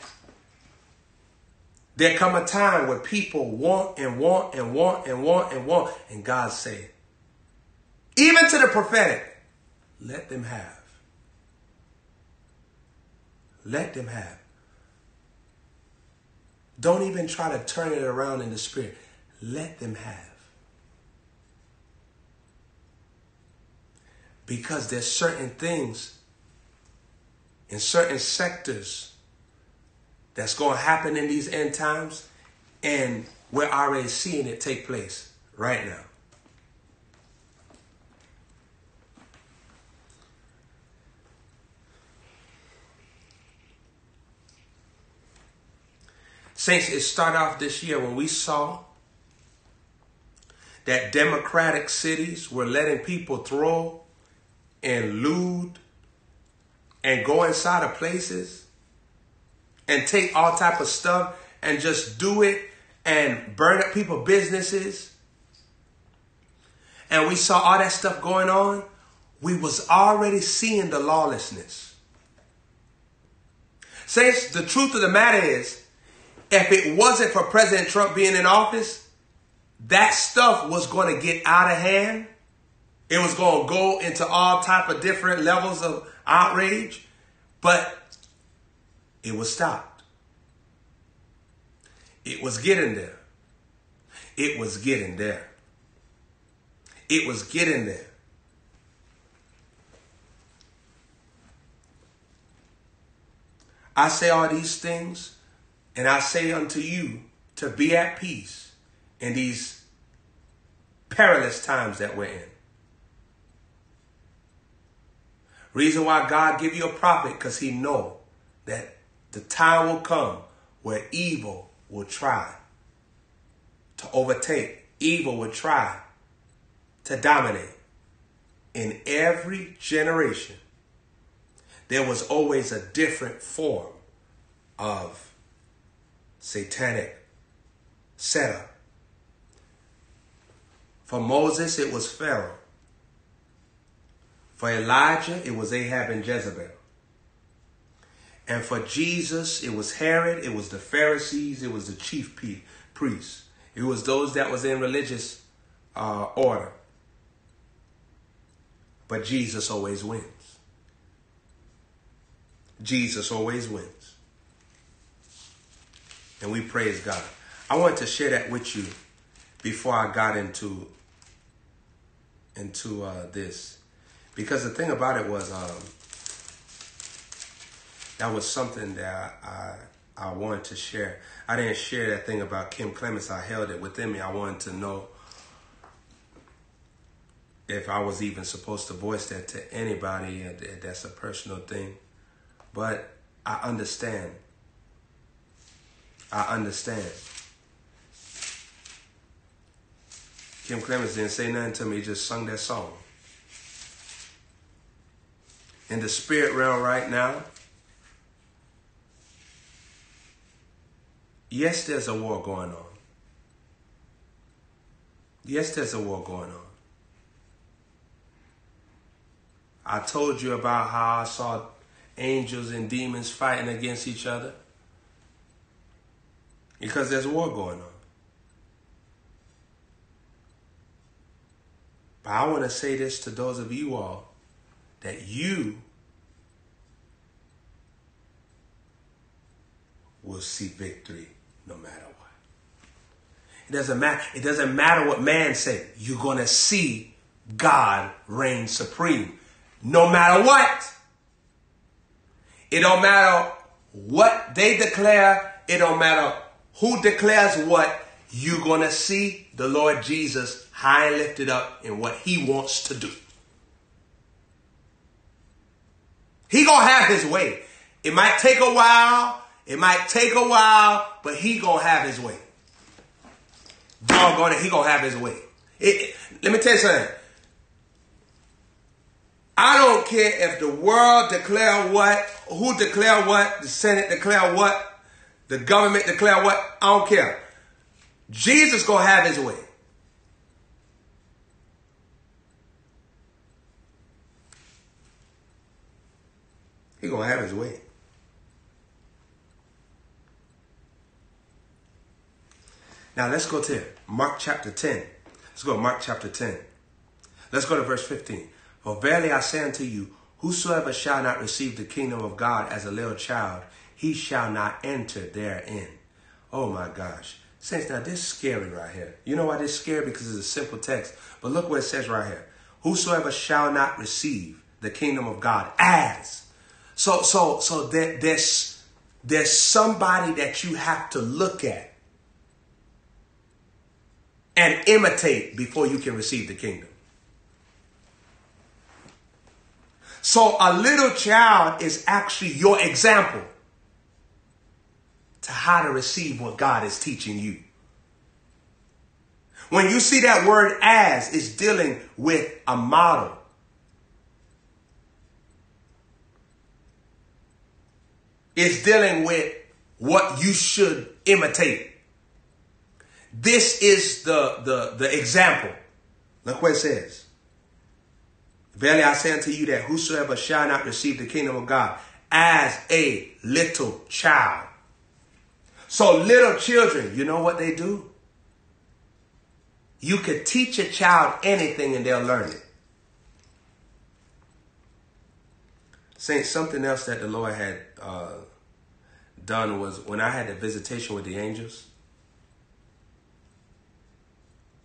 there come a time where people want and want and want and want and want, and God say, even to the prophetic, let them have. Let them have. Don't even try to turn it around in the spirit. Let them have. Because there's certain things in certain sectors that's going to happen in these end times, and we're already seeing it take place right now. Saints, it started off this year when we saw that democratic cities were letting people throw and loot and go inside of places and take all type of stuff and just do it and burn up people businesses. And we saw all that stuff going on. We was already seeing the lawlessness. Saints the truth of the matter is if it wasn't for President Trump being in office, that stuff was going to get out of hand. It was going to go into all type of different levels of outrage, but it was stopped. It was getting there. It was getting there. It was getting there. I say all these things and I say unto you to be at peace in these perilous times that we're in. Reason why God give you a prophet, because he know that the time will come where evil will try to overtake. Evil will try to dominate. In every generation, there was always a different form of satanic setup. For Moses, it was Pharaoh. For Elijah, it was Ahab and Jezebel. And for Jesus, it was Herod, it was the Pharisees, it was the chief priests. It was those that was in religious uh, order. But Jesus always wins. Jesus always wins and we praise God. I wanted to share that with you before I got into into uh, this, because the thing about it was um, that was something that I I wanted to share. I didn't share that thing about Kim Clements. I held it within me. I wanted to know if I was even supposed to voice that to anybody. That's a personal thing, but I understand I understand. Kim Clements didn't say nothing to me, he just sung that song. In the spirit realm right now, yes, there's a war going on. Yes, there's a war going on. I told you about how I saw angels and demons fighting against each other because there's war going on. But I want to say this to those of you all that you will see victory no matter what. It doesn't matter. It doesn't matter what man say. You're going to see God reign supreme no matter what. It don't matter what they declare. It don't matter who declares what, you're going to see the Lord Jesus high lifted up in what he wants to do. He going to have his way. It might take a while. It might take a while, but he to have his way. Doggone it, he to have his way. It, it, let me tell you something. I don't care if the world declare what, who declare what, the Senate declare what, the government declare what? I don't care. Jesus gonna have his way. He gonna have his way. Now let's go to Mark chapter 10. Let's go to Mark chapter 10. Let's go to verse 15. For verily I say unto you, whosoever shall not receive the kingdom of God as a little child, he shall not enter therein. Oh my gosh. Saints, now this is scary right here. You know why this is scary? Because it's a simple text. But look what it says right here. Whosoever shall not receive the kingdom of God as. So, so, so there, there's, there's somebody that you have to look at and imitate before you can receive the kingdom. So a little child is actually your example to how to receive what God is teaching you. When you see that word as, it's dealing with a model. It's dealing with what you should imitate. This is the, the, the example. Look what it says. Verily I say unto you that whosoever shall not receive the kingdom of God as a little child. So little children, you know what they do? You could teach a child anything and they'll learn it. Saint, something else that the Lord had uh, done was when I had the visitation with the angels.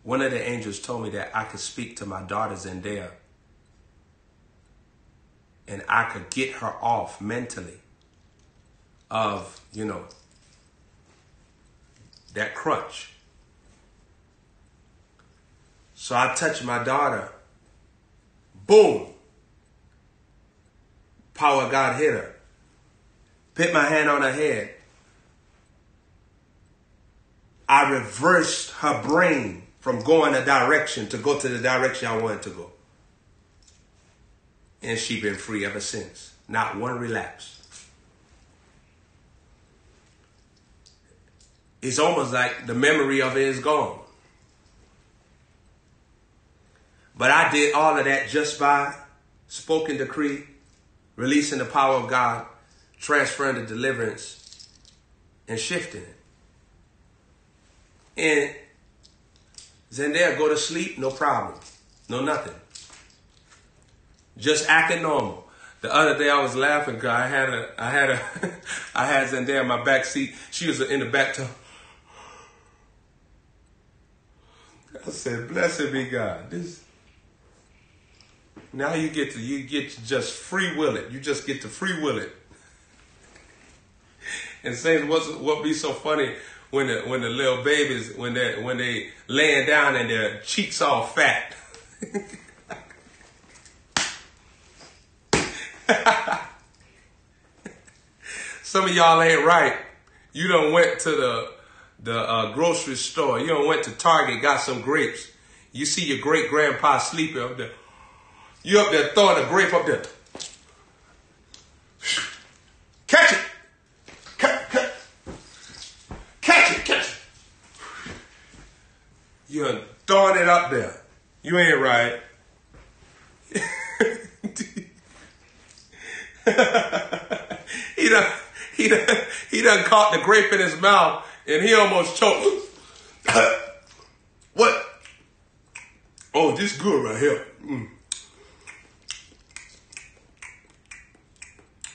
One of the angels told me that I could speak to my daughter Zendaya and I could get her off mentally of, you know, that crutch. So I touched my daughter. Boom. Power of God hit her. Put my hand on her head. I reversed her brain from going a direction to go to the direction I wanted to go. And she been free ever since. Not one relapse. It's almost like the memory of it is gone. But I did all of that just by spoken decree, releasing the power of God, transferring the deliverance, and shifting it. And Zendaya go to sleep, no problem. No nothing. Just acting normal. The other day I was laughing because I had a I had a [LAUGHS] I had Zendaya in my back seat. She was in the back tub. I said, "Blessed be God." This now you get to you get to just free will it. You just get to free will it. And saying what's what be so funny when the when the little babies when they when they laying down and their cheeks all fat. [LAUGHS] Some of y'all ain't right. You done went to the the uh, grocery store. You don't went to Target, got some grapes. You see your great grandpa sleeping up there. You up there throwing a grape up there. Catch it. Catch, catch. Catch it, catch it. You're throwing it up there. You ain't right. [LAUGHS] he done, he done, he done caught the grape in his mouth and he almost choked. [COUGHS] what? Oh, this good right here. Mm.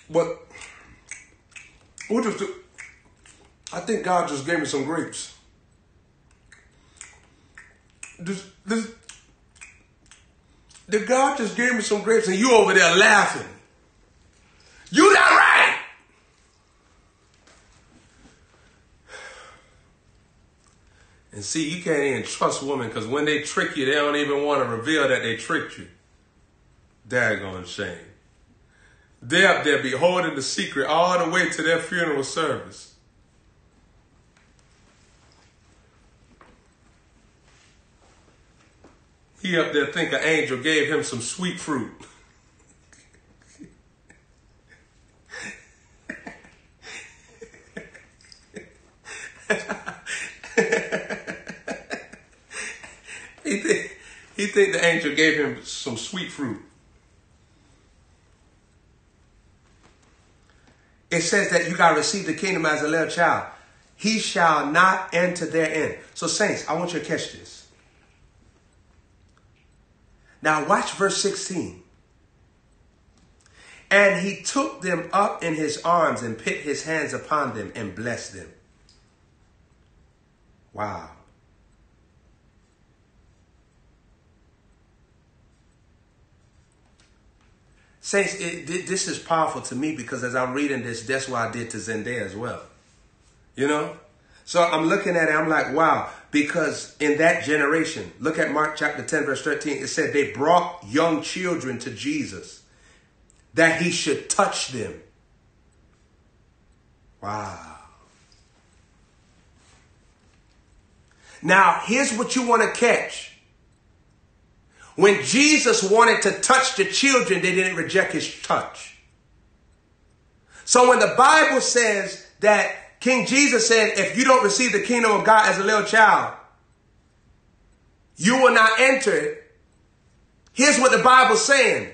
But what just? I think God just gave me some grapes. This, this, the God just gave me some grapes and you over there laughing. You not right. And see, you can't even trust women because when they trick you, they don't even want to reveal that they tricked you. Daggone shame. They up there beholding the secret all the way to their funeral service. He up there think an angel gave him some sweet fruit. [LAUGHS] he think, he think the angel gave him some sweet fruit. It says that you got to receive the kingdom as a little child. He shall not enter therein. So, saints, I want you to catch this. Now, watch verse 16. And he took them up in his arms and put his hands upon them and blessed them. Wow. Saints, it, this is powerful to me because as I'm reading this, that's what I did to Zendaya as well. You know? So I'm looking at it, I'm like, wow, because in that generation, look at Mark chapter 10, verse 13, it said they brought young children to Jesus that he should touch them. Wow. Now, here's what you want to catch. When Jesus wanted to touch the children, they didn't reject his touch. So when the Bible says that King Jesus said, if you don't receive the kingdom of God as a little child, you will not enter it. Here's what the Bible's saying.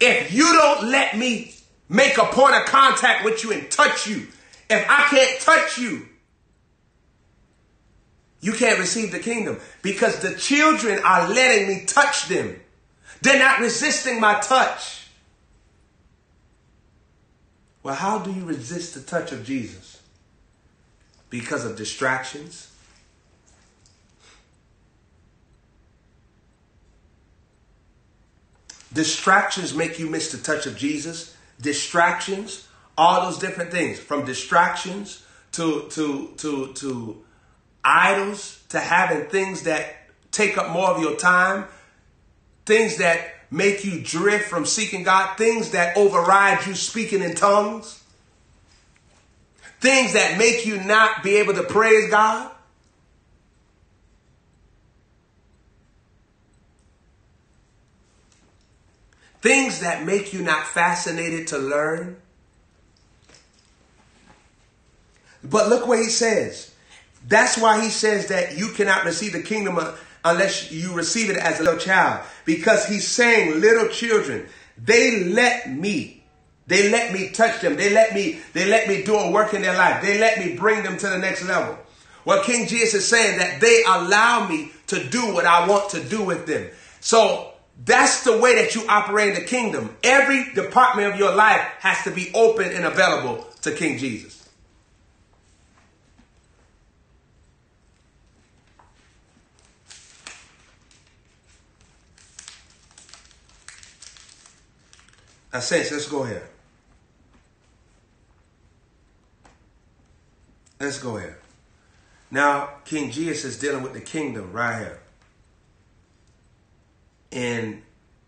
If you don't let me make a point of contact with you and touch you, if I can't touch you, you can't receive the kingdom because the children are letting me touch them. They're not resisting my touch. Well, how do you resist the touch of Jesus? Because of distractions. Distractions make you miss the touch of Jesus. Distractions, all those different things, from distractions to to to to idols to having things that take up more of your time, things that make you drift from seeking God, things that override you speaking in tongues, things that make you not be able to praise God. Things that make you not fascinated to learn. But look what he says. That's why he says that you cannot receive the kingdom unless you receive it as a little child. Because he's saying, little children, they let me, they let me touch them. They let me, they let me do a work in their life. They let me bring them to the next level. Well, King Jesus is saying that they allow me to do what I want to do with them. So that's the way that you operate in the kingdom. Every department of your life has to be open and available to King Jesus. Now, Saints, let's go here. Let's go here. Now, King Jesus is dealing with the kingdom right here. In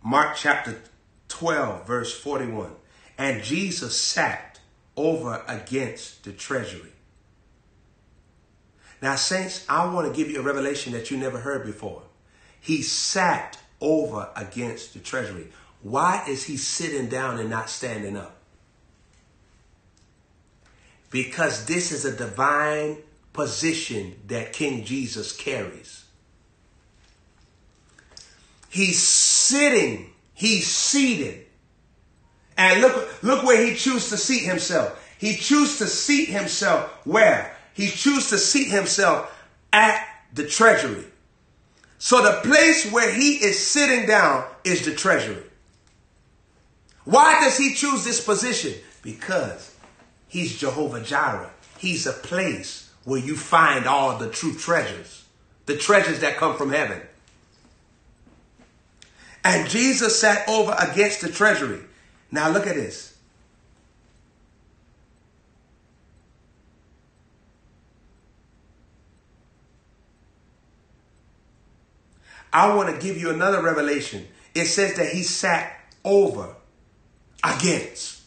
Mark chapter 12, verse 41. And Jesus sat over against the treasury. Now, Saints, I want to give you a revelation that you never heard before. He sat over against the treasury. Why is he sitting down and not standing up? Because this is a divine position that King Jesus carries. He's sitting, he's seated. And look, look where he chooses to seat himself. He chooses to seat himself where? He chooses to seat himself at the treasury. So the place where he is sitting down is the treasury. Why does he choose this position? Because he's Jehovah Jireh. He's a place where you find all the true treasures, the treasures that come from heaven. And Jesus sat over against the treasury. Now look at this. I want to give you another revelation. It says that he sat over against.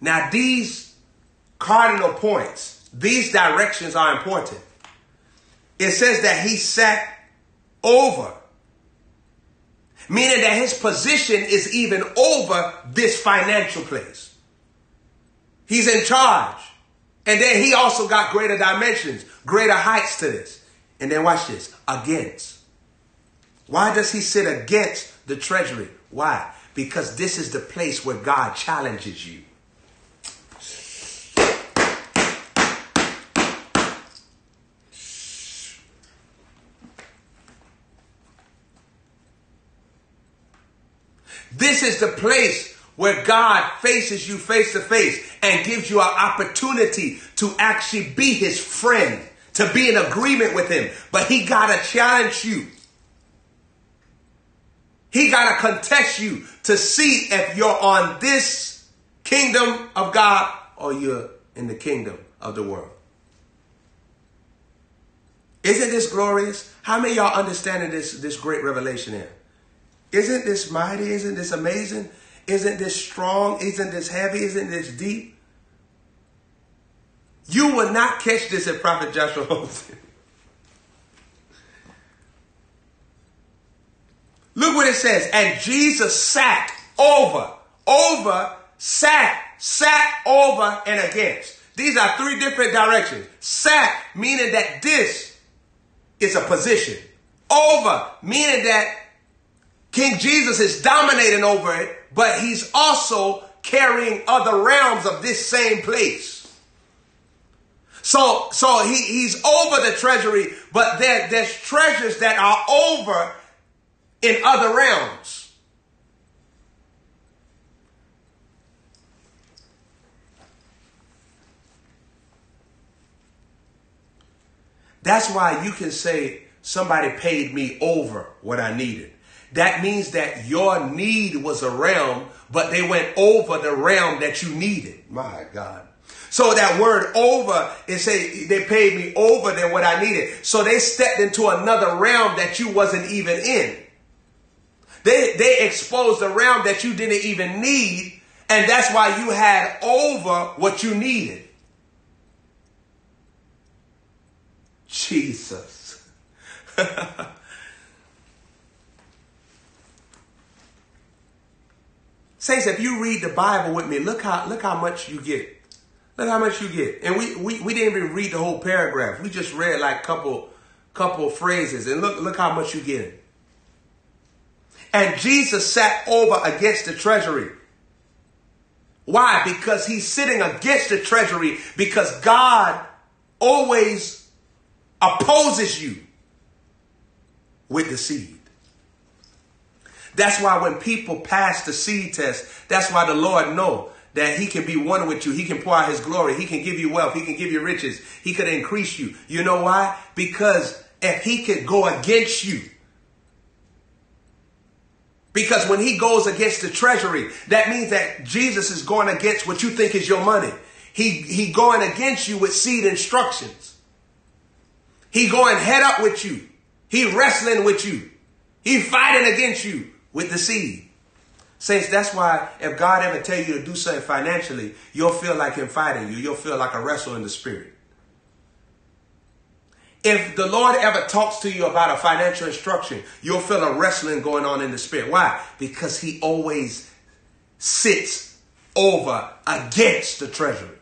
Now, these cardinal points, these directions are important. It says that he sat over, meaning that his position is even over this financial place. He's in charge. And then he also got greater dimensions, greater heights to this. And then watch this against. Why does he sit against the treasury? Why? Because this is the place where God challenges you. This is the place where God faces you face to face and gives you an opportunity to actually be his friend, to be in agreement with him. But he got to challenge you. He got to contest you to see if you're on this kingdom of God or you're in the kingdom of the world. Isn't this glorious? How many y'all understanding this, this great revelation here? Isn't this mighty? Isn't this amazing? Isn't this strong? Isn't this heavy? Isn't this deep? You will not catch this at Prophet Joshua Holmes. [LAUGHS] Look what it says. And Jesus sat over, over, sat, sat over and against. These are three different directions. Sat, meaning that this is a position. Over, meaning that King Jesus is dominating over it, but he's also carrying other realms of this same place. So, so he, he's over the treasury, but there, there's treasures that are over in other realms. That's why you can say somebody paid me over what I needed. That means that your need was a realm, but they went over the realm that you needed. My God. So that word over is say they paid me over than what I needed. So they stepped into another realm that you wasn't even in. They, they exposed a realm that you didn't even need. And that's why you had over what you needed. Jesus. [LAUGHS] Saints, if you read the Bible with me, look how look how much you get. Look how much you get. And we, we, we didn't even read the whole paragraph. We just read like couple couple phrases. And look look how much you get. And Jesus sat over against the treasury. Why? Because he's sitting against the treasury because God always opposes you with the seed. That's why when people pass the seed test, that's why the Lord know that he can be one with you. He can pour out his glory. He can give you wealth. He can give you riches. He could increase you. You know why? Because if he could go against you, because when he goes against the treasury, that means that Jesus is going against what you think is your money. He, he going against you with seed instructions. He going head up with you. He wrestling with you. He fighting against you with the seed. Saints, that's why if God ever tell you to do something financially, you'll feel like him fighting you. You'll feel like a wrestle in the spirit. If the Lord ever talks to you about a financial instruction, you'll feel a wrestling going on in the spirit. Why? Because he always sits over against the treasury.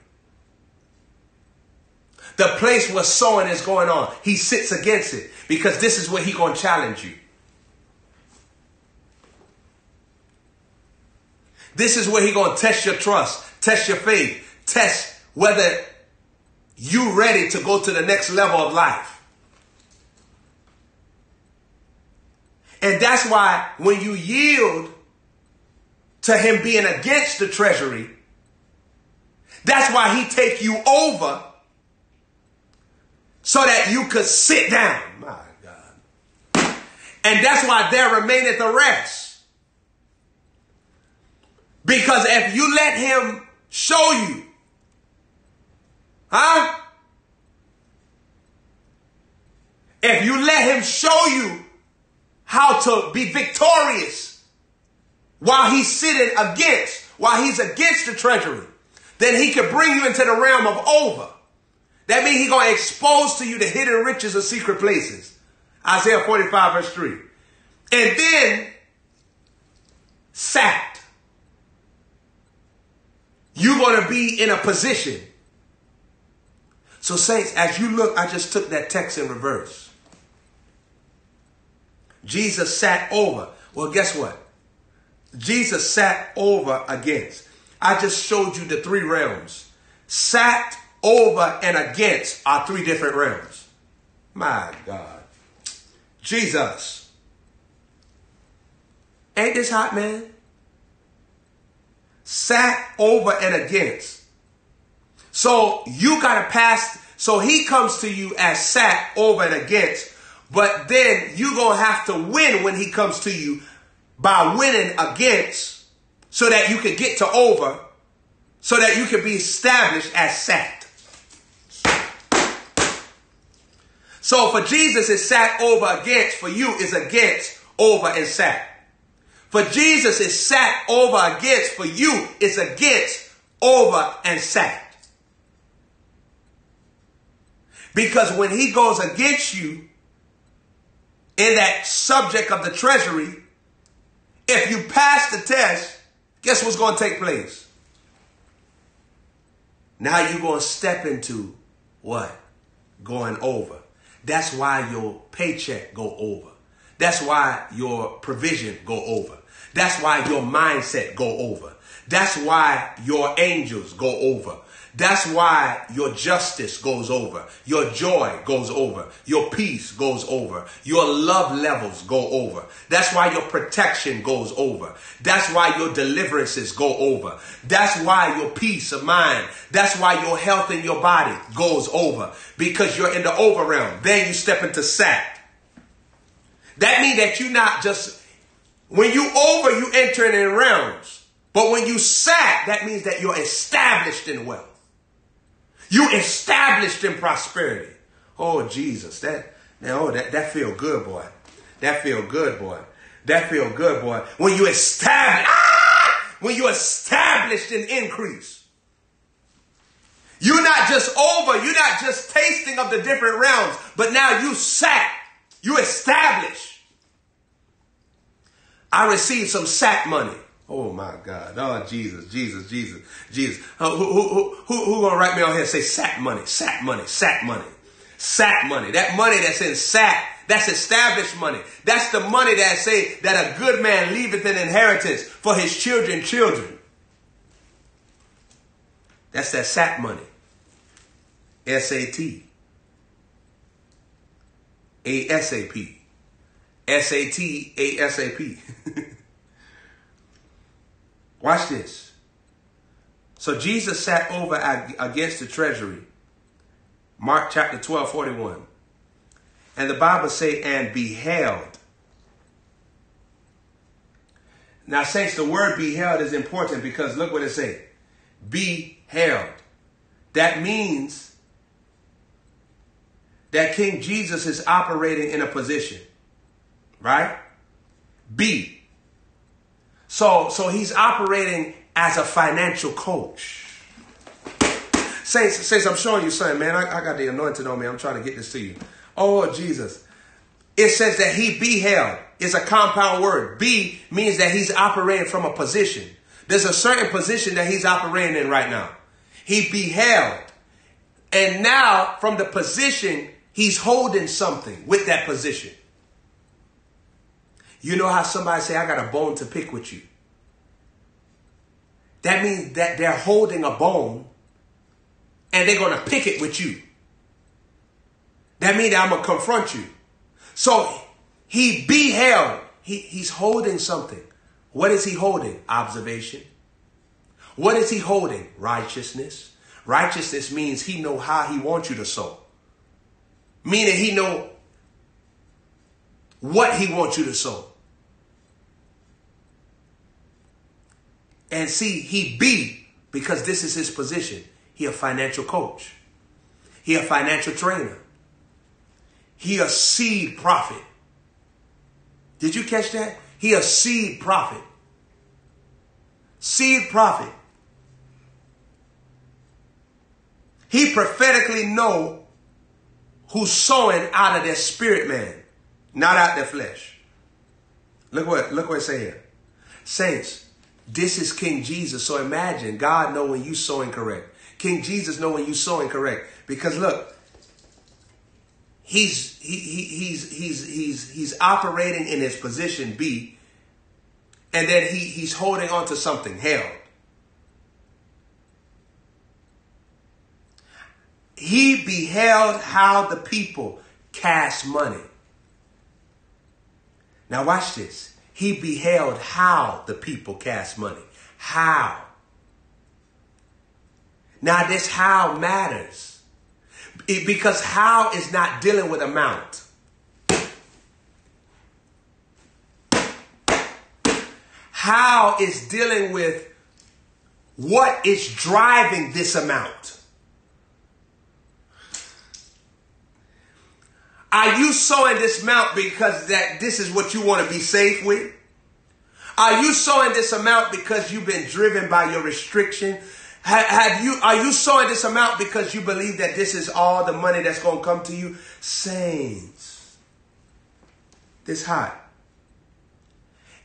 The place where sowing is going on, he sits against it because this is where he going to challenge you. This is where he going to test your trust, test your faith, test whether you're ready to go to the next level of life. And that's why when you yield to him being against the treasury, that's why he take you over so that you could sit down. My God. And that's why there remaineth the rest. Because if you let him show you, huh? If you let him show you how to be victorious while he's sitting against, while he's against the treasury, then he could bring you into the realm of over. That means he's going to expose to you the hidden riches of secret places. Isaiah 45 verse 3. And then sat. You're going to be in a position. So saints, as you look, I just took that text in reverse. Jesus sat over. Well, guess what? Jesus sat over against. I just showed you the three realms. Sat over and against are three different realms. My God. Jesus. Ain't this hot, man? sat over and against. So you got to pass. So he comes to you as sat over and against, but then you're going to have to win when he comes to you by winning against so that you can get to over, so that you can be established as sat. So for Jesus, it's sat over against. For you, is against, over, and sat. For Jesus is sat over against. For you, is against, over, and sat. Because when he goes against you in that subject of the treasury, if you pass the test, guess what's going to take place? Now you're going to step into what? Going over. That's why your paycheck go over. That's why your provision go over. That's why your mindset go over. That's why your angels go over. That's why your justice goes over. Your joy goes over. Your peace goes over. Your love levels go over. That's why your protection goes over. That's why your deliverances go over. That's why your peace of mind. That's why your health in your body goes over. Because you're in the over realm. Then you step into sat. That means that you're not just, when you over, you enter in realms. But when you sat, that means that you're established in wealth. You established in prosperity. Oh, Jesus. That, oh, that, that feel good, boy. That feel good, boy. That feel good, boy. When you establish, ah! when you established an increase. You're not just over, you're not just tasting of the different realms, but now you sat, you established. I received some sack money. Oh my God. Oh, Jesus, Jesus, Jesus, Jesus. who, who, who, who, who gonna write me on here say sat money, sat money, sat money, sat money. That money that's in sat, that's established money. That's the money that say that a good man leaveth an inheritance for his children, children. That's that sat money. S-A-T. A-S-A-P. S-A-T, A-S-A-P. Watch this. So Jesus sat over against the treasury. Mark chapter 12, 41. And the Bible say, and beheld. Now, saints, the word beheld is important because look what it say. Beheld. That means that King Jesus is operating in a position. Right? Be. So, so he's operating as a financial coach. Saints, saints, I'm showing you something, man. I, I got the anointing on me. I'm trying to get this to you. Oh, Jesus. It says that he beheld. It's a compound word. Be means that he's operating from a position. There's a certain position that he's operating in right now. He beheld. And now from the position, he's holding something with that position. You know how somebody say, I got a bone to pick with you. That means that they're holding a bone and they're going to pick it with you. That means I'm going to confront you. So he beheld. He, he's holding something. What is he holding? Observation. What is he holding? Righteousness. Righteousness means he know how he wants you to sow. Meaning he know what he wants you to sow. And see, he be, because this is his position. He a financial coach. He a financial trainer. He a seed prophet. Did you catch that? He a seed prophet. Seed prophet. He prophetically know who's sowing out of their spirit man, not out their flesh. Look what look what it say here. Saints, this is King Jesus. So imagine God knowing you so incorrect. King Jesus knowing you so incorrect. Because look, he's he, he, he's he's he's he's operating in his position B, and then he he's holding on to something held. He beheld how the people cast money. Now watch this. He beheld how the people cast money. How. Now, this how matters it, because how is not dealing with amount. How is dealing with what is driving this amount. Are you sowing this amount because that this is what you want to be safe with? Are you sowing this amount because you've been driven by your restriction? Ha- Have you are you sowing this amount because you believe that this is all the money that's going to come to you? Saints, this hot.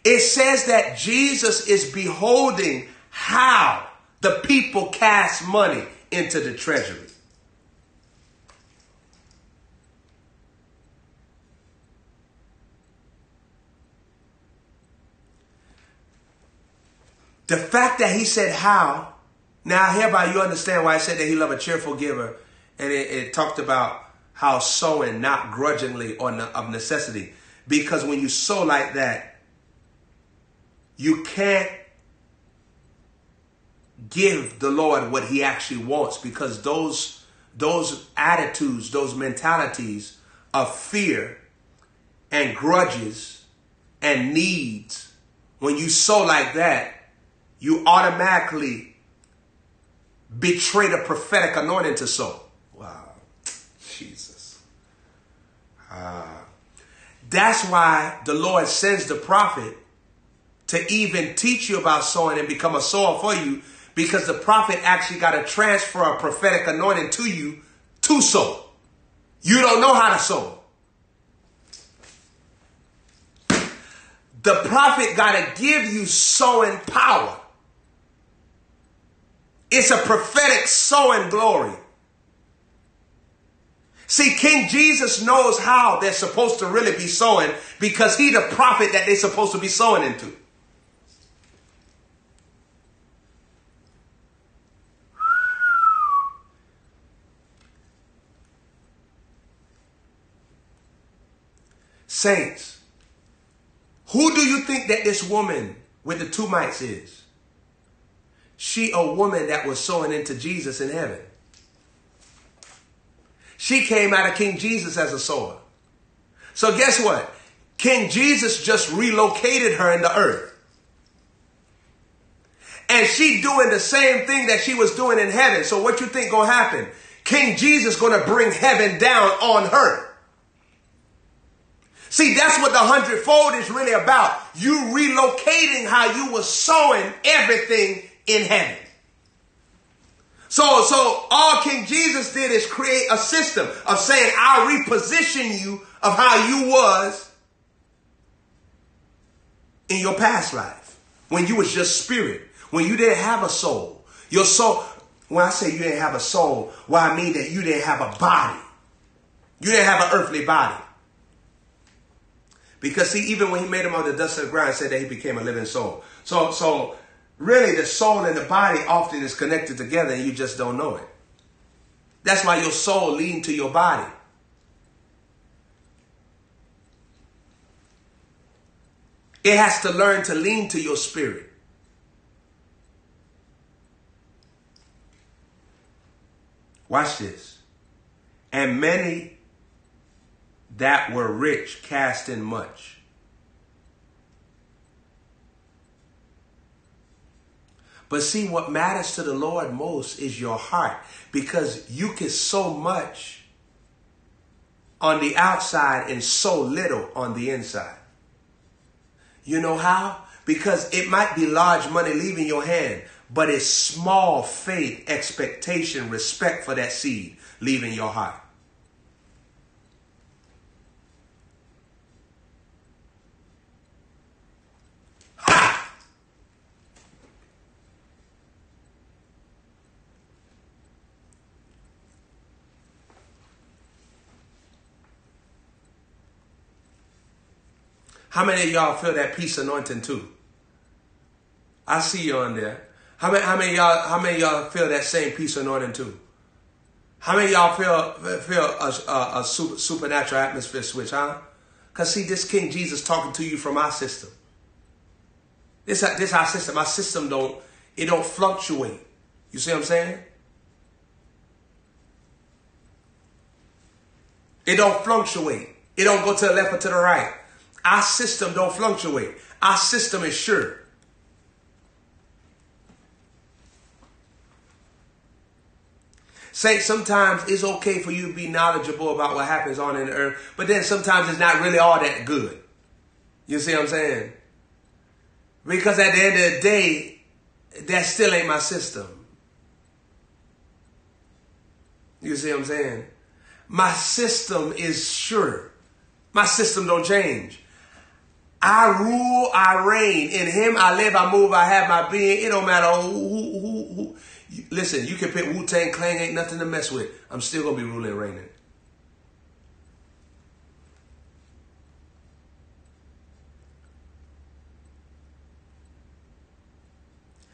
It says that Jesus is beholding how the people cast money into the treasury. The fact that he said how, now hereby you understand why I said that he loved a cheerful giver. And it, it talked about how sowing not grudgingly or of necessity. Because when you sow like that, you can't give the Lord what he actually wants because those those attitudes, those mentalities of fear and grudges and needs, when you sow like that, you automatically betray the prophetic anointing to sow. Wow. Jesus. Ah. That's why the Lord sends the prophet to even teach you about sowing and become a sower for you because the prophet actually got to transfer a prophetic anointing to you to sow. You don't know how to sow. The prophet got to give you sowing power. It's a prophetic sowing glory. See, King Jesus knows how they're supposed to really be sowing because he the prophet that they're supposed to be sowing into. Saints, who do you think that this woman with the two mites is? She a woman that was sowing into Jesus in heaven. She came out of King Jesus as a sower. So guess what? King Jesus just relocated her in the earth. And she doing the same thing that she was doing in heaven. So what you think gonna happen? King Jesus gonna bring heaven down on her. See, that's what the hundredfold is really about. You relocating how you were sowing everything in heaven. So, so all King Jesus did is create a system of saying, I'll reposition you of how you was in your past life. When you was just spirit. When you didn't have a soul. Your soul, when I say you didn't have a soul, well, I mean that you didn't have a body. You didn't have an earthly body. Because see, even when he made him on the dust of the ground, said that he became a living soul. So, so really the soul and the body often is connected together and you just don't know it. That's why your soul lean to your body. It has to learn to lean to your spirit. Watch this. And many that were rich cast in much. But see, what matters to the Lord most is your heart because you can sow much on the outside and so little on the inside. You know how? Because it might be large money leaving your hand, but it's small faith, expectation, respect for that seed leaving your heart. How many of y'all feel that peace anointing too? I see you on there. How many, how many y'all, how many y'all feel that same peace anointing too? How many y'all feel feel a, a, a super, supernatural atmosphere switch, huh? Cause see, this King Jesus talking to you from our system. This this our system. Our system don't it don't fluctuate. You see what I'm saying? It don't fluctuate. It don't go to the left or to the right. Our system don't fluctuate. Our system is sure. Say sometimes it's okay for you to be knowledgeable about what happens on in the earth, but then sometimes it's not really all that good. You see what I'm saying? Because at the end of the day, that still ain't my system. You see what I'm saying? My system is sure. My system don't change. I rule, I reign. In him I live, I move, I have my being. It don't matter who, who, who, who. Listen, you can pick Wu-Tang Clan, ain't nothing to mess with. I'm still going to be ruling and reigning.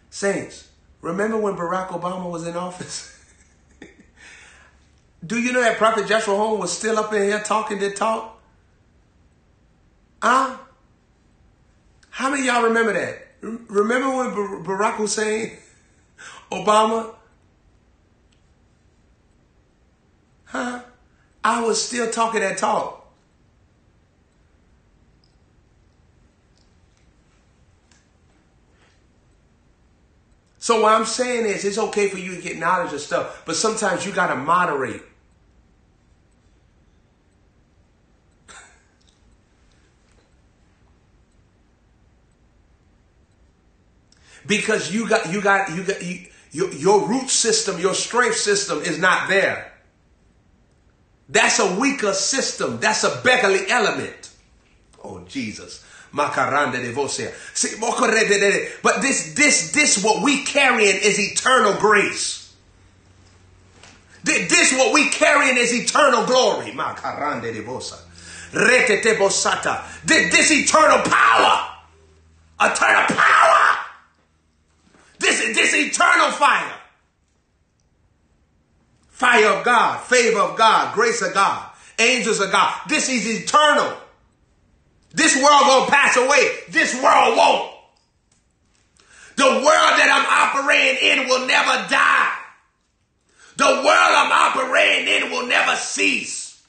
Saints, remember when Barack Obama was in office? [LAUGHS] Do you know that Prophet Joshua Holmes was still up in here talking to talk? Huh? How many y'all remember that? Remember when Barack Hussein [LAUGHS] Obama? Huh? I was still talking that talk. So what I'm saying is it's okay for you to get knowledge of stuff, but sometimes you got to moderate. Because you got you got you got you, your, your root system, your strength system is not there. That's a weaker system. That's a beggarly element. Oh Jesus. Macarande de vocea. But this, this, this, what we carrying is eternal grace. This, what we carrying is eternal glory. Macarande de vosa. Retete bosata. This eternal power. Eternal power. This, this eternal fire. Fire of God, favor of God, grace of God, angels of God. This is eternal. This world gonna pass away. This world won't. The world that I'm operating in will never die. The world I'm operating in will never cease.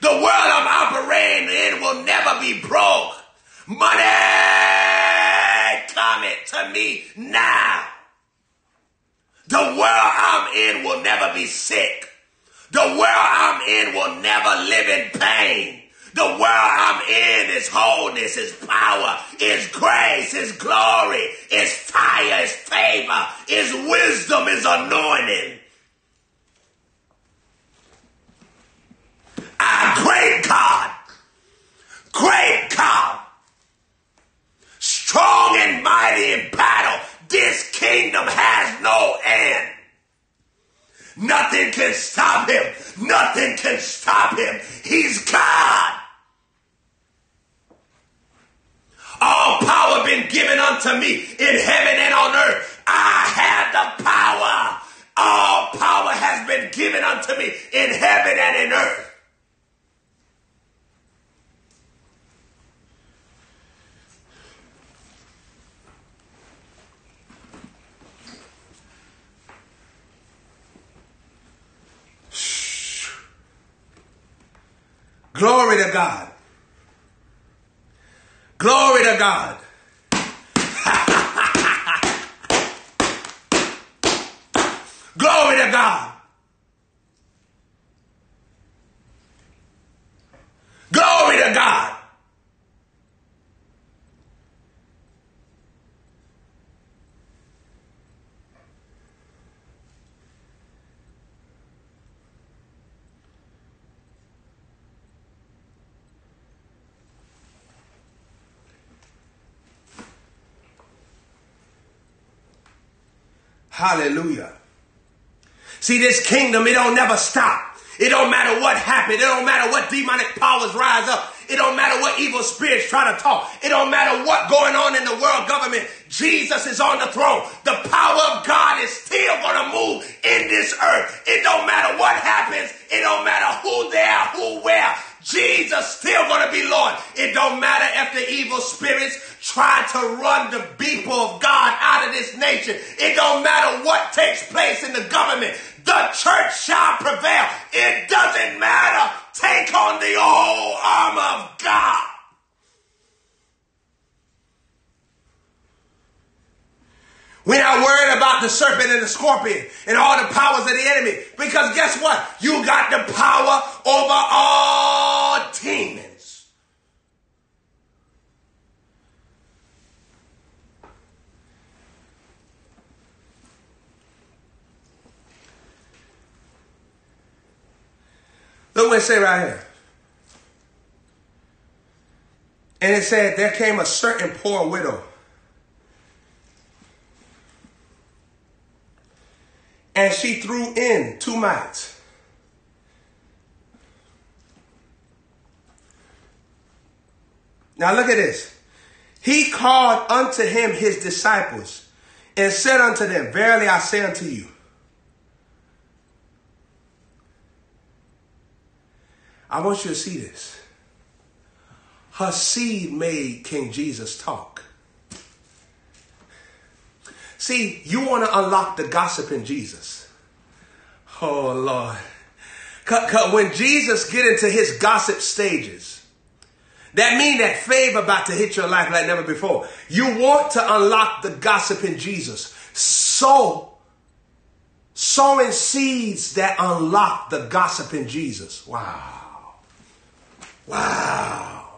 The world I'm operating in will never be broke. Money coming to me now. The world I'm in will never be sick. The world I'm in will never live in pain. The world I'm in is wholeness, is power, is grace, is glory, is fire, is favor, is wisdom, is anointing. Our great God, great God, strong and mighty in battle. This kingdom has no end. Nothing can stop him. Nothing can stop him. He's God. All power been given unto me in heaven and on earth. I have the power. All power has been given unto me in heaven and in earth. Glory to God. Glory to God. [LAUGHS] Glory to God. Glory to God. Hallelujah. See, this kingdom, it don't never stop. It don't matter what happened. It don't matter what demonic powers rise up. It don't matter what evil spirits try to talk. It don't matter what going on in the world government. Jesus is on the throne. The power of God is still going to move in this earth. It don't matter what happens. It don't matter who there, who where. Jesus still going to be Lord. It don't matter if the evil spirits try to run the people of God out of this nation. It don't matter what takes place in the government. The church shall prevail. It doesn't matter Take on the whole arm of God. We're not worried about the serpent and the scorpion and all the powers of the enemy. Because guess what? You got the power over all demons. Look what it say right here. And it said, there came a certain poor widow and she threw in two mites. Now look at this. He called unto him his disciples and said unto them, Verily I say unto you, I want you to see this. Her seed made King Jesus talk. See, you want to unlock the gossip in Jesus. Oh Lord. Cause, when Jesus get into his gossip stages, that mean that favor about to hit your life like never before. You want to unlock the gossip in Jesus. Sow, sowing seeds that unlock the gossip in Jesus. Wow. Wow.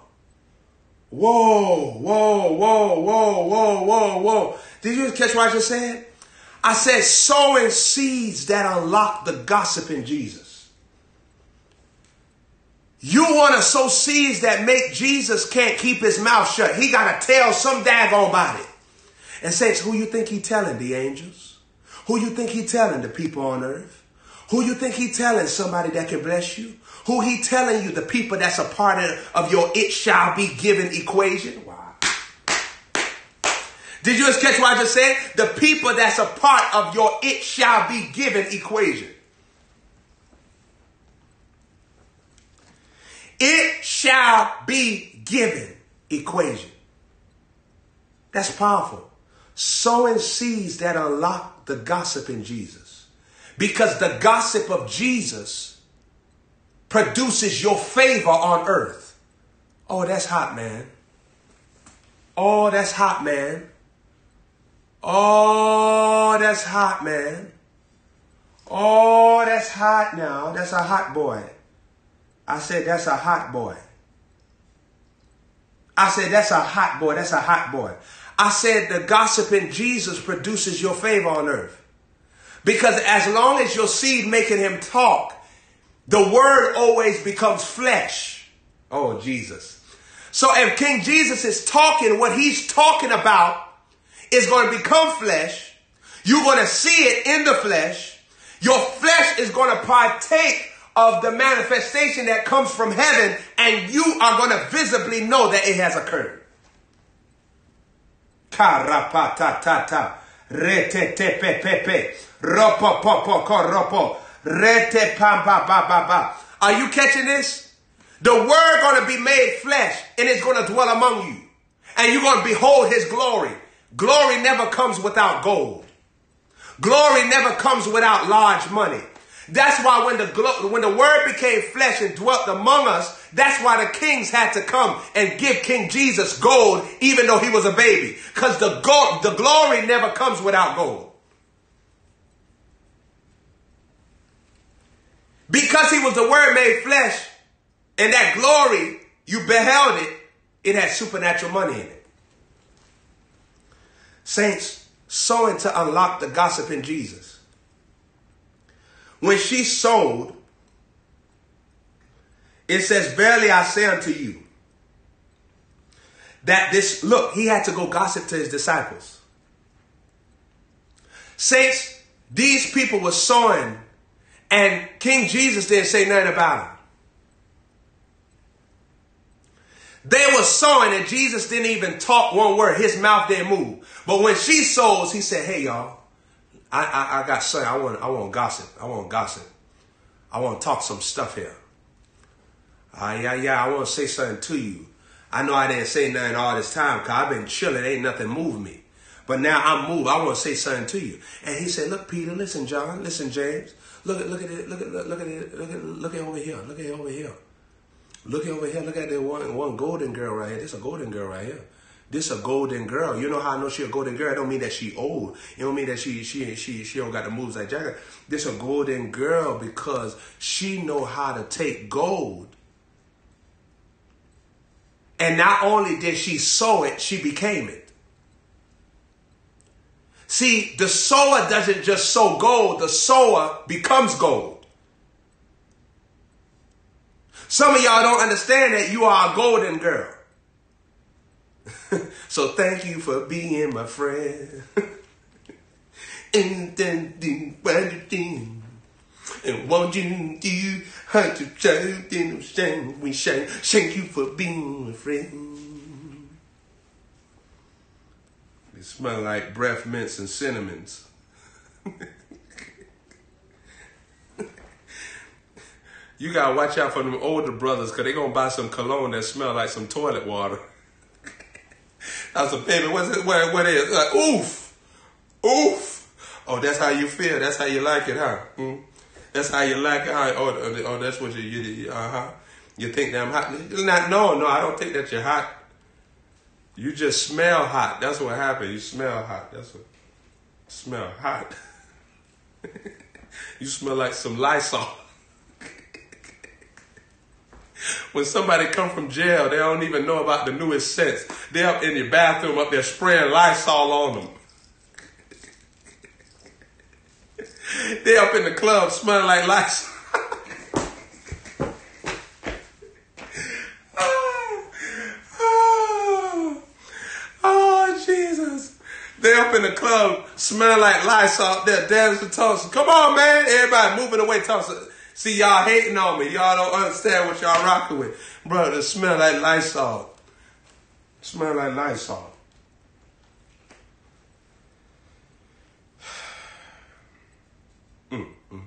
Whoa, whoa, whoa, whoa, whoa, whoa, whoa. Did you catch what I just said? I said sowing seeds that unlock the gossip in Jesus. You want to sow seeds that make Jesus can't keep his mouth shut. He got to tell some daggone body. And saints, who you think he telling? The angels? Who you think he telling? The people on earth? Who you think he telling? Somebody that can bless you? Who he telling you? The people that's a part of, of your it shall be given equation? Wow. Did you just catch what I just said? The people that's a part of your it shall be given equation. It shall be given equation. That's powerful. Sowing seeds that unlock the gossip in Jesus. Because the gossip of Jesus produces your favor on earth. Oh, that's hot, man. Oh, that's hot, man. Oh, that's hot, man. Oh, that's hot now. That's a hot boy. I said, that's a hot boy. I said, that's a hot boy. That's a hot boy. I said, the gossip in Jesus produces your favor on earth. Because as long as your seed making him talk, the word always becomes flesh. Oh, Jesus. So if King Jesus is talking, what he's talking about is going to become flesh. You're going to see it in the flesh. Your flesh is going to partake of the manifestation that comes from heaven, and you are going to visibly know that it has occurred. Karapata rete te pe pe pe ropo rete ba ba ba. Are you catching this? The word to be made flesh, and it's to dwell among you, and you're to behold His glory. Glory never comes without gold. Glory never comes without large money. That's why when the when the word became flesh and dwelt among us, that's why the kings had to come and give King Jesus gold, even though he was a baby. Because the gold, the glory never comes without gold. Because he was the word made flesh, and that glory, you beheld it, it had supernatural money in it. Saints, sowing to unlock the gossip in Jesus. When she sold, it says, Verily I say unto you, that this, look, he had to go gossip to his disciples. Saints, these people were sowing, and King Jesus didn't say nothing about it. They were sowing and Jesus didn't even talk one word. His mouth didn't move. But when she sows, he said, hey y'all, I, I, I got something. I want, I want gossip. I want gossip. I want to talk some stuff here. Uh, yeah, yeah, I want to say something to you. I know I didn't say nothing all this time because I've been chilling. Ain't nothing moved me. But now I'm moved. I want to say something to you. And he said, look, Peter, listen, John, listen, James. Look at, look at it. Look at, look at it. Look at, look at over here. Look at over here. Look at over here. Look at that one one golden girl right here. This a golden girl right here. This a golden girl. You know how I know she a golden girl? I don't mean that she old. It don't mean that she she she she don't got the moves like Jagger. This a golden girl because she know how to take gold. And not only did she sow it, she became it. See, the sower doesn't just sow gold, the sower becomes gold. Some of y'all don't understand that you are a golden girl. [LAUGHS] so thank you for being my friend. [LAUGHS] and won't you do how to shout in shame we shine. Thank you for being my friend. It smell like breath mints and cinnamons. you gotta watch out for them older brothers because they gonna buy some cologne that smell like some toilet water. That's a baby. What's it? What, what is? Like, oof, oof. Oh, that's how you feel. That's how you like it, huh? Mm? That's how you like it, huh? Oh, oh, oh that's what you, you uh huh. You think that I'm hot? Not, no, no. I don't think that you're hot. You just smell hot. That's what happened. You smell hot. That's what. Smell hot. [LAUGHS] you smell like some Lysol [LAUGHS] when somebody come from jail, they don't even know about the newest scents. They're up in your bathroom up there spraying Lysol on them. [LAUGHS] they up in the club smelling like Lysol. oh, Jesus. They up in the club smelling like Lysol. They're dancing, tossing. Come on, man. Everybody moving away, tossing. See, y'all hating on me. Y'all don't understand what y'all rocking with. Bro, it smell like Lysol. Smell like Lysol. Mm, mm.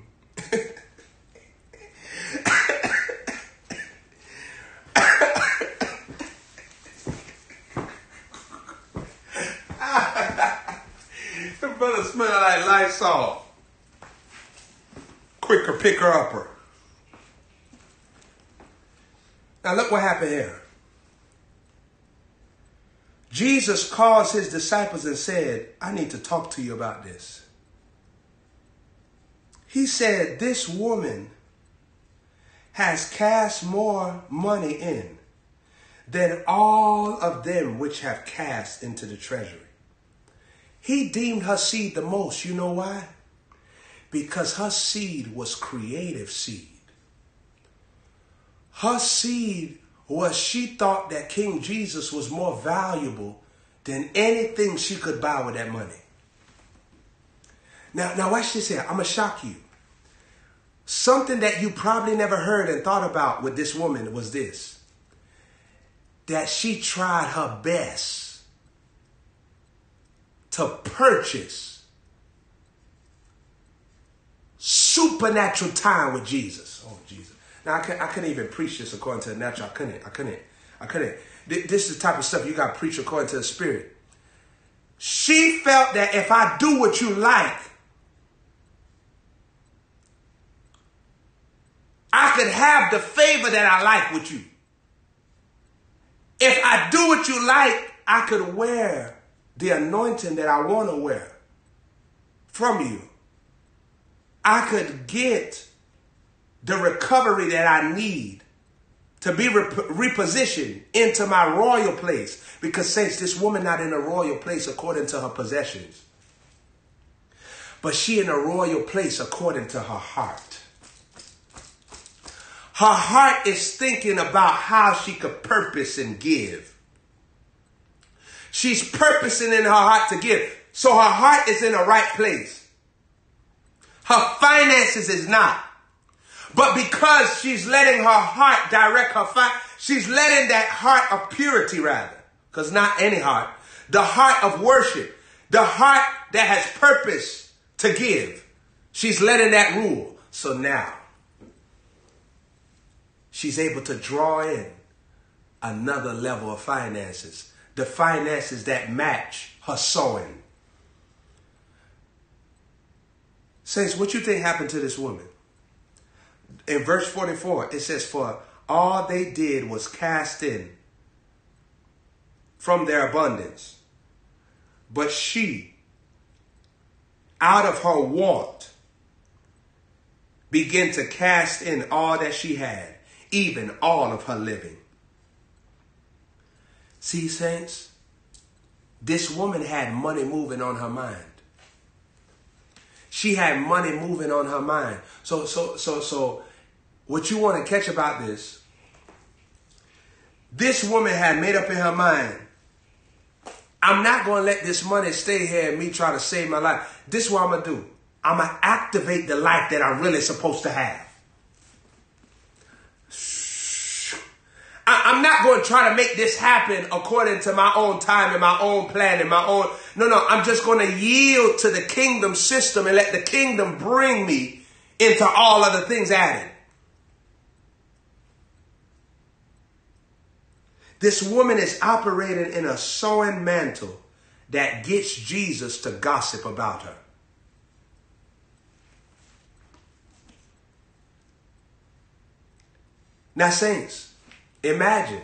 the brother smell like Lysol quicker picker upper. Now look what happened here. Jesus calls his disciples and said, I need to talk to you about this. He said, This woman has cast more money in than all of them which have cast into the treasury. He deemed her seed the most. You know why? because her seed was creative seed. Her seed was she thought that King Jesus was more valuable than anything she could buy with that money. Now, now watch this here. I'm gonna shock you. Something that you probably never heard and thought about with this woman was this. That she tried her best to purchase supernatural time with Jesus. Oh, Jesus. Now, I, can, I couldn't even preach this according to the natural. I couldn't. I couldn't. I couldn't. This is the type of stuff you got to preach according to the Spirit. She felt that if I do what you like, I could have the favor that I like with you. If I do what you like, I could wear the anointing that I want to wear from you. I could get the recovery that I need to be rep- repositioned into my royal place. Because, saints, this woman not in a royal place according to her possessions, but she in a royal place according to her heart. Her heart is thinking about how she could purpose and give. She's purposing in her heart to give. So her heart is in the right place. Her finances is not. But because she's letting her heart direct her fi- she's letting that heart of purity rather, because not any heart, the heart of worship, the heart that has purpose to give. She's letting that rule. So now she's able to draw in another level of finances, the finances that match her sowing. Saints, what you think happened to this woman? In verse 44, it says, For all they did was cast in from their abundance. But she, out of her want, began to cast in all that she had, even all of her living. See, saints, this woman had money moving on her mind. She had money moving on her mind. So, so, so, so, what you want to catch about this? This woman had made up in her mind. I'm not going to let this money stay here and me try to save my life. This is what I'm going to do. I'm going to activate the life that I'm really supposed to have. I, am not going to try to make this happen according to my own time and my own plan and my own. No, no, I'm just going to yield to the kingdom system and let the kingdom bring me into all other things added. This woman is operating in a sowing mantle that gets Jesus to gossip about her. Now, saints, Imagine.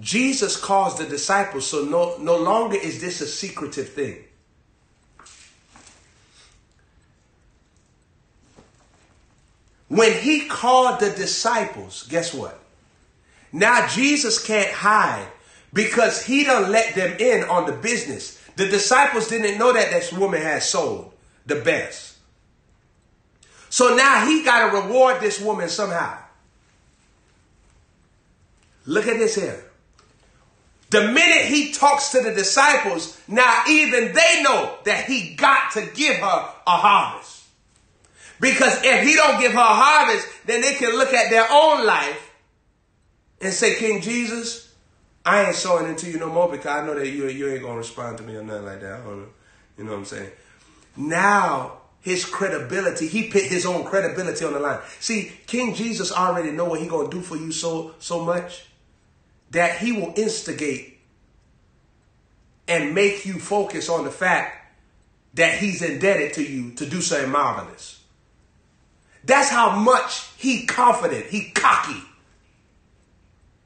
Jesus calls the disciples, so no, no longer is this a secretive thing. When he called the disciples, guess what? Now Jesus can't hide because he don't let them in on the business. The disciples didn't know that this woman had sold the best. So now he got to reward this woman somehow. Look at this here. The minute he talks to the disciples, now even they know that he got to give her a harvest. Because if he don't give her a harvest, then they can look at their own life and say, King Jesus, I ain't sowing into you no more because I know that you, you ain't going to respond to me or nothing like that. You know what I'm saying? Now, his credibility, he put his own credibility on the line. See, King Jesus already know what he going to do for you so, so much that he will instigate and make you focus on the fact that he's indebted to you to do something marvelous. That's how much he confident, he cocky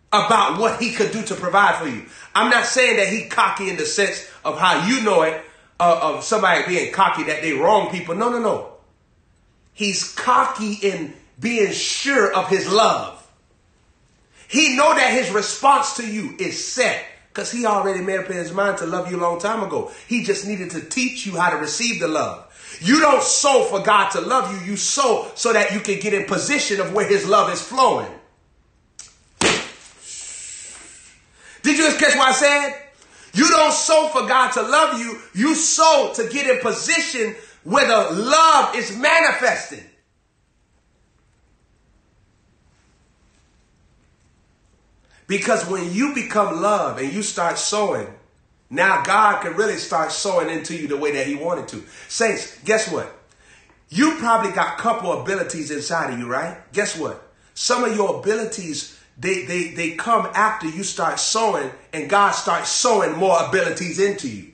about what he could do to provide for you. I'm not saying that he cocky in the sense of how you know it, uh, of somebody being cocky that they wrong people. No, no, no. He's cocky in being sure of his love. He know that his response to you is set because he already made up in his mind to love you a long time ago. He just needed to teach you how to receive the love. You don't sow for God to love you. You sow so that you can get in position of where his love is flowing. Did you just catch what I said? You don't sow for God to love you. You sow to get in position where the love is manifesting. Because when you become love and you start sowing, now God can really start sowing into you the way that He wanted to. Saints, guess what? You probably got a couple abilities inside of you, right? Guess what? Some of your abilities, they, they, they come after you start sowing and God starts sowing more abilities into you.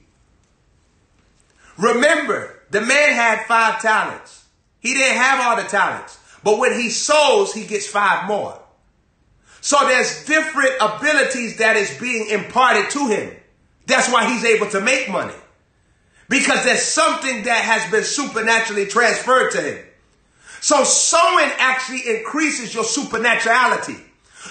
Remember, the man had five talents. He didn't have all the talents. But when he sows, he gets five more. So there's different abilities that is being imparted to him. That's why he's able to make money. Because there's something that has been supernaturally transferred to him. So sowing actually increases your supernaturality.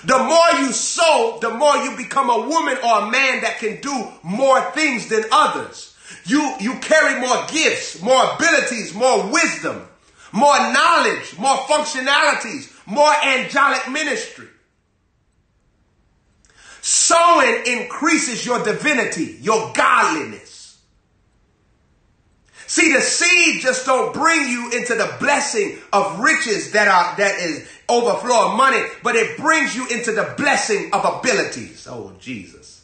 The more you sow, the more you become a woman or a man that can do more things than others. You, you carry more gifts, more abilities, more wisdom, more knowledge, more functionalities, more angelic ministry. Sowing increases your divinity, your godliness. See, the seed just don't bring you into the blessing of riches that are, that is overflow of money, but it brings you into the blessing of abilities. Oh, Jesus.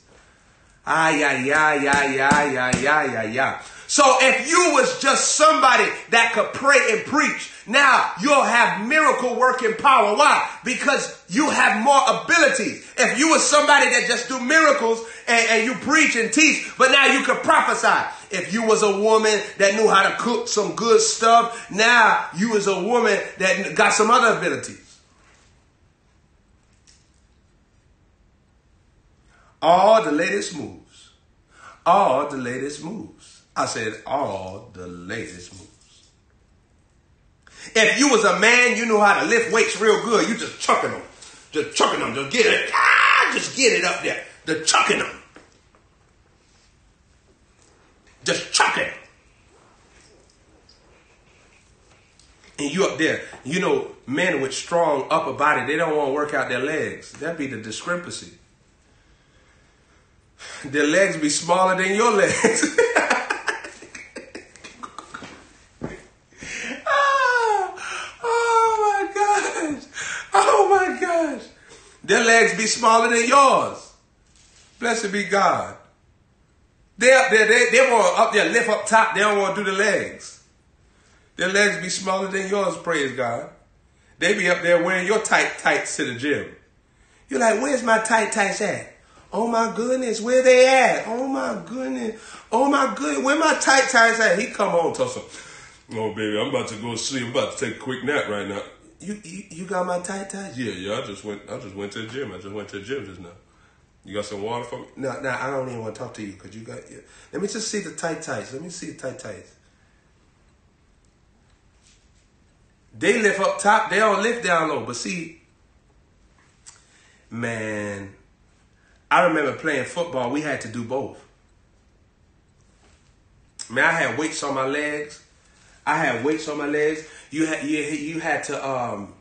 Ay, ay, ay, ay, ay, ay, ay, ay, ay. So if you was just somebody that could pray and preach, now you'll have miracle working power. Why? Because you have more abilities. If you were somebody that just do miracles and, and, you preach and teach, but now you could prophesy. If you was a woman that knew how to cook some good stuff, now you is a woman that got some other abilities. All the latest moves. All the latest moves. I said all the latest moves. If you was a man, you knew how to lift weights real good. You just chucking them. Just chucking them. Just get it. Ah, just get it up there. Just chucking them. Just chucking. And you up there, you know, men with strong upper body, they don't want to work out their legs. That'd be the discrepancy. Their legs be smaller than your legs. [LAUGHS] Their legs be smaller than yours. Blessed be God. They up there, they, they want up there, lift up top. They don't want to do the legs. Their legs be smaller than yours, praise God. They be up there wearing your tight tights to the gym. You're like, where's my tight tights at? Oh my goodness, where they at? Oh my goodness. Oh my goodness, where my tight tights at? He come on, some, oh baby, I'm about to go sleep. I'm about to take a quick nap right now you, you you got my tight ties? Yeah, yeah. I just went. I just went to the gym. I just went to the gym just now. You got some water for me? No, no. I don't even want to talk to you because you got. Yeah. Let me just see the tight ties. Let me see the tight ties. They lift up top. They don't lift down low. But see, man, I remember playing football. We had to do both. Man, I had weights on my legs. I had weights on my legs. You had you, you had to um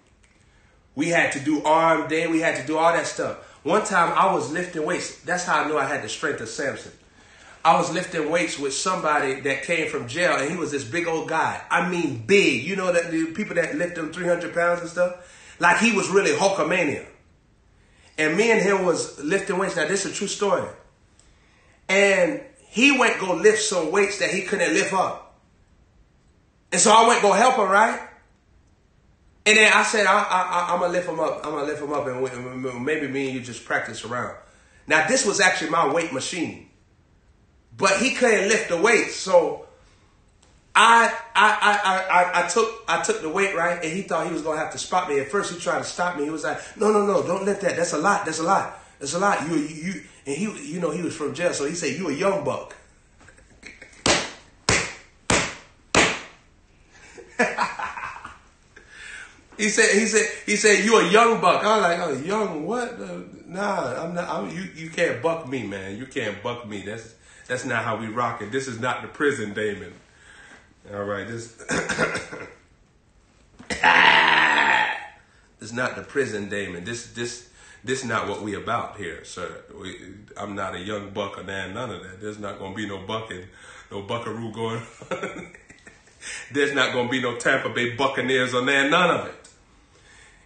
we had to do arm day, we had to do all that stuff. One time I was lifting weights. That's how I knew I had the strength of Samson. I was lifting weights with somebody that came from jail, and he was this big old guy. I mean, big. You know that the people that lift them 300 pounds and stuff? Like he was really Hulkamania. And me and him was lifting weights. Now, this is a true story. And he went go lift some weights that he couldn't lift up. And so I went go help her, right? And then I said, I, I, am gonna lift him up. I'm gonna lift him up, and maybe me and you just practice around. Now this was actually my weight machine, but he couldn't lift the weight, so I, I, I, I, I took, I took the weight right, and he thought he was gonna have to spot me. At first, he tried to stop me. He was like, No, no, no, don't lift that. That's a lot. That's a lot. That's a lot. You, you, you and he, you know, he was from jail, so he said, You a young buck. [LAUGHS] he said, he said, he said, you a young buck. I was like, oh, young what? Uh, nah, I'm not. I'm, you, you can't buck me, man. You can't buck me. That's that's not how we rock it. This is not the prison Damon. All right, this. [COUGHS] it's not the prison Damon. This this this not what we about here, sir. We, I'm not a young buck or none of that. There's not gonna be no bucking, no buckaroo going. [LAUGHS] There's not going to be no Tampa Bay Buccaneers on there, none of it.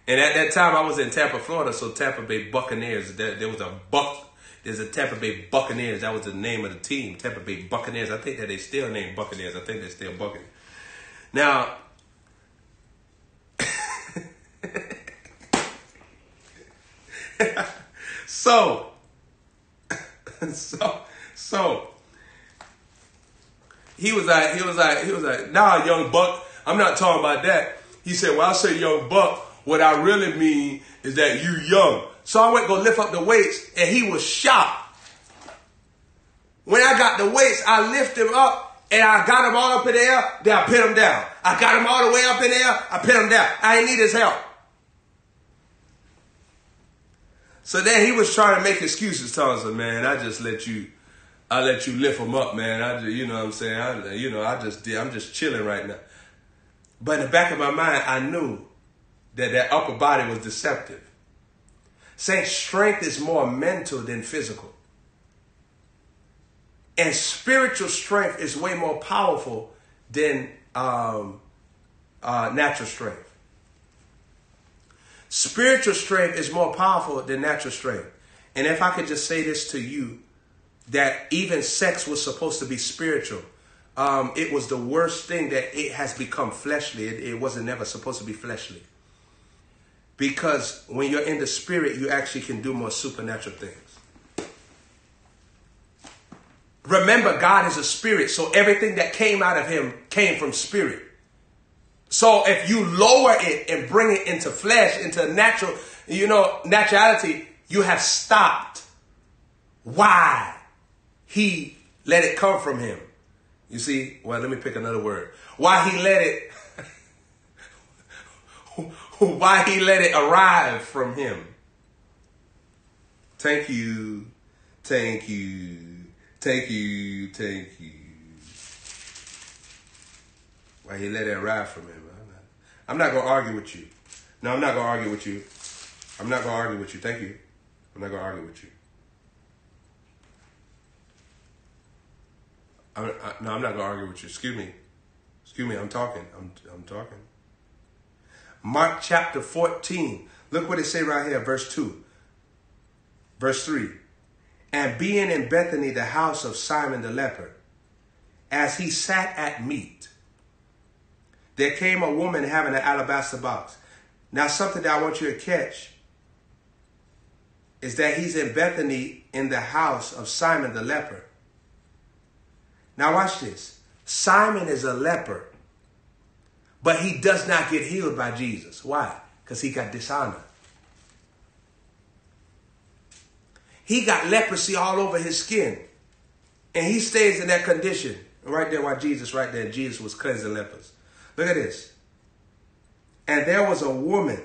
And at that time, I was in Tampa, Florida, so Tampa Bay Buccaneers, there, there was a buck. There's a Tampa Bay Buccaneers. That was the name of the team, Tampa Bay Buccaneers. I think that they still named Buccaneers. I think they're still Buccaneers. Now, [LAUGHS] [LAUGHS] so, so, so, he was like, he was like, he was like, nah, young buck, I'm not talking about that. He said, well, I say young buck, what I really mean is that you young. So I went go lift up the weights and he was shocked. When I got the weights, I lift him up and I got him all up in the air, then I pin him down. I got him all the way up in the air, I pin him down. I didn't need his help. So then he was trying to make excuses, telling us, man, I just let you I let you lift them up, man. I just, you know what I'm saying? I, you know, I just did. I'm just chilling right now. But in the back of my mind, I knew that that upper body was deceptive. Saying strength is more mental than physical. And spiritual strength is way more powerful than um, uh, natural strength. Spiritual strength is more powerful than natural strength. And if I could just say this to you, that even sex was supposed to be spiritual. Um, it was the worst thing that it has become fleshly. It, it wasn't never supposed to be fleshly. Because when you're in the spirit, you actually can do more supernatural things. Remember, God is a spirit, so everything that came out of him came from spirit. So if you lower it and bring it into flesh, into natural, you know, naturality, you have stopped why he let it come from him. You see, well, let me pick another word. Why he let it, [LAUGHS] why he let it arrive from him. Thank you, thank you, thank you, thank you. Why he let it arrive from him. I'm not going to argue with you. No, I'm not going to argue with you. I'm not going to argue with you. Thank you. I'm not going to argue with you. I, I, no, I'm not gonna argue with you. Excuse me. Excuse me. I'm talking. I'm I'm talking. Mark chapter 14. Look what it say right here, verse 2. Verse 3. And being in Bethany, the house of Simon the leper, as he sat at meat, there came a woman having an alabaster box. Now, something that I want you to catch is that he's in Bethany in the house of Simon the leper. Now, watch this. Simon is a leper, but he does not get healed by Jesus. Why? Because he got dishonor. He got leprosy all over his skin, and he stays in that condition. Right there, while Jesus, right there, Jesus was cleansing lepers. Look at this. And there was a woman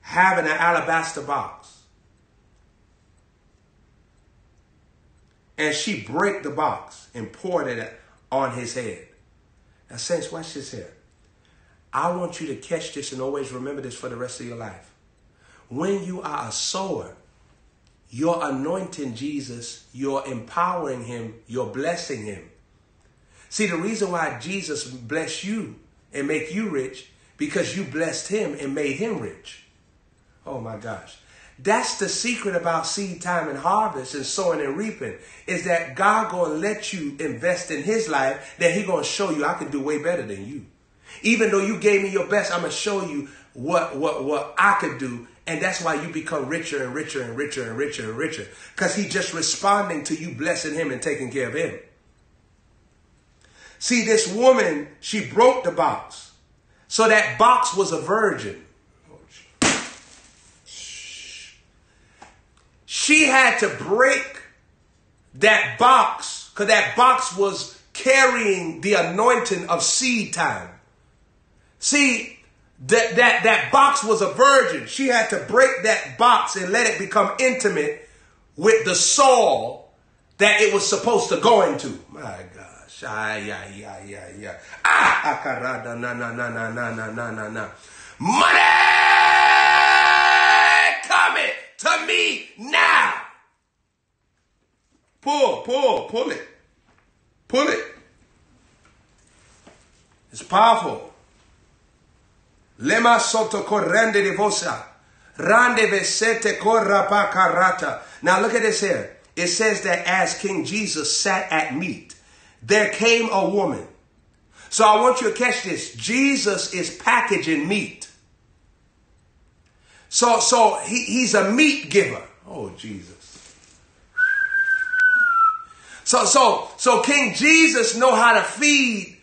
having an alabaster box and she break the box and poured it on his head. Now, saints, watch this here. I want you to catch this and always remember this for the rest of your life. When you are a sower, you're anointing Jesus, you're empowering him, you're blessing him. See, the reason why Jesus blessed you and make you rich, because you blessed him and made him rich. Oh my gosh. That's the secret about seed time and harvest and sowing and reaping is that God gonna let you invest in his life that he gonna show you I can do way better than you. Even though you gave me your best, I'm gonna show you what what what I could do. And that's why you become richer and richer and richer and richer and richer. Because he's just responding to you blessing him and taking care of him. See, this woman, she broke the box. So that box was a virgin. She had to break that box because that box was carrying the anointing of seed time. See, that, that, that box was a virgin. She had to break that box and let it become intimate with the soul that it was supposed to go into. My gosh. Ah, yeah, yeah, yeah, yeah. Ah, akarada, na, na, na, na, na, na, na, na, na. Money! To me now. Pull, pull, pull it. Pull it. It's powerful. Lema soto corrende de vosa. Rande vesete corrapacarata. Now look at this here. It says that as King Jesus sat at meat, there came a woman. So I want you to catch this. Jesus is packaging meat. So, so he, he's a meat giver. Oh, Jesus. So, so, so King Jesus know how to feed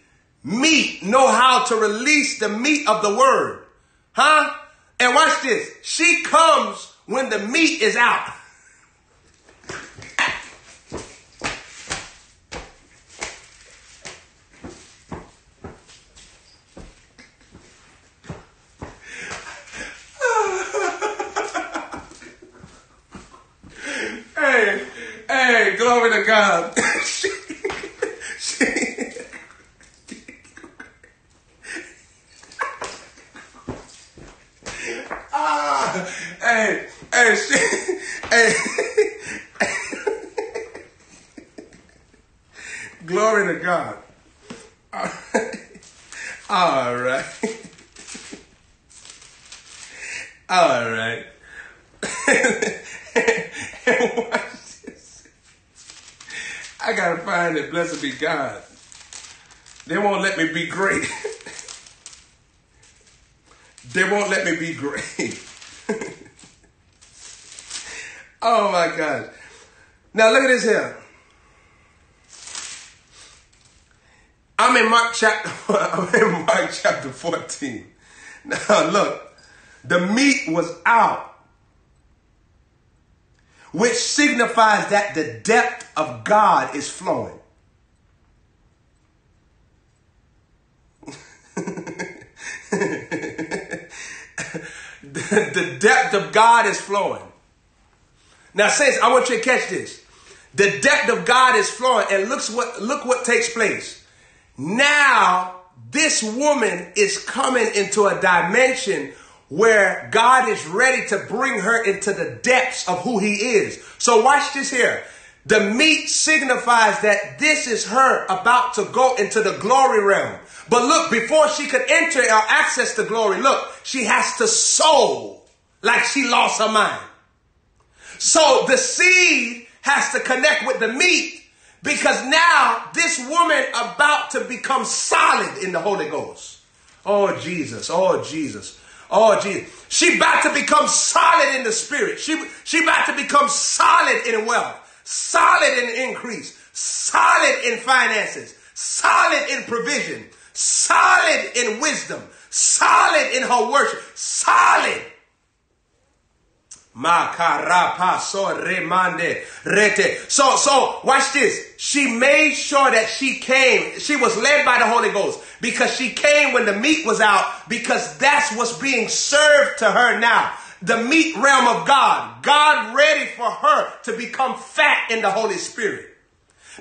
meat, know how to release the meat of the word. Huh? And watch this. She comes when the meat is out. Glory to God. she, [LAUGHS] she, ah, hey, hey, she, [LAUGHS] hey. glory to God. [LAUGHS] All right. All right. I gotta find it. Blessed be God. They won't let me be great. [LAUGHS] they won't let me be great. [LAUGHS] oh my gosh. Now look at this here. I'm in Mark chapter [LAUGHS] I'm in Mark chapter 14. Now look, the meat was out. Which signifies that the depth of God is flowing. [LAUGHS] the depth of God is flowing. Now, saints, I want you to catch this. The depth of God is flowing, and looks what look what takes place. Now, this woman is coming into a dimension where God is ready to bring her into the depths of who he is. So watch this here. The meat signifies that this is her about to go into the glory realm. But look, before she could enter or access the glory, look, she has to sow like she lost her mind. So the seed has to connect with the meat because now this woman about to become solid in the Holy Ghost. Oh Jesus, oh Jesus, oh Jesus. She about to become solid in the spirit. She, she about to become solid in wealth, solid in increase, solid in finances, solid in provision, solid in wisdom, solid in her worship, solid. So, so watch this. She made sure that she came. She was led by the Holy Ghost because she came when the meat was out because that's what's being served to her now. The meat realm of God. God ready for her to become fat in the Holy Spirit.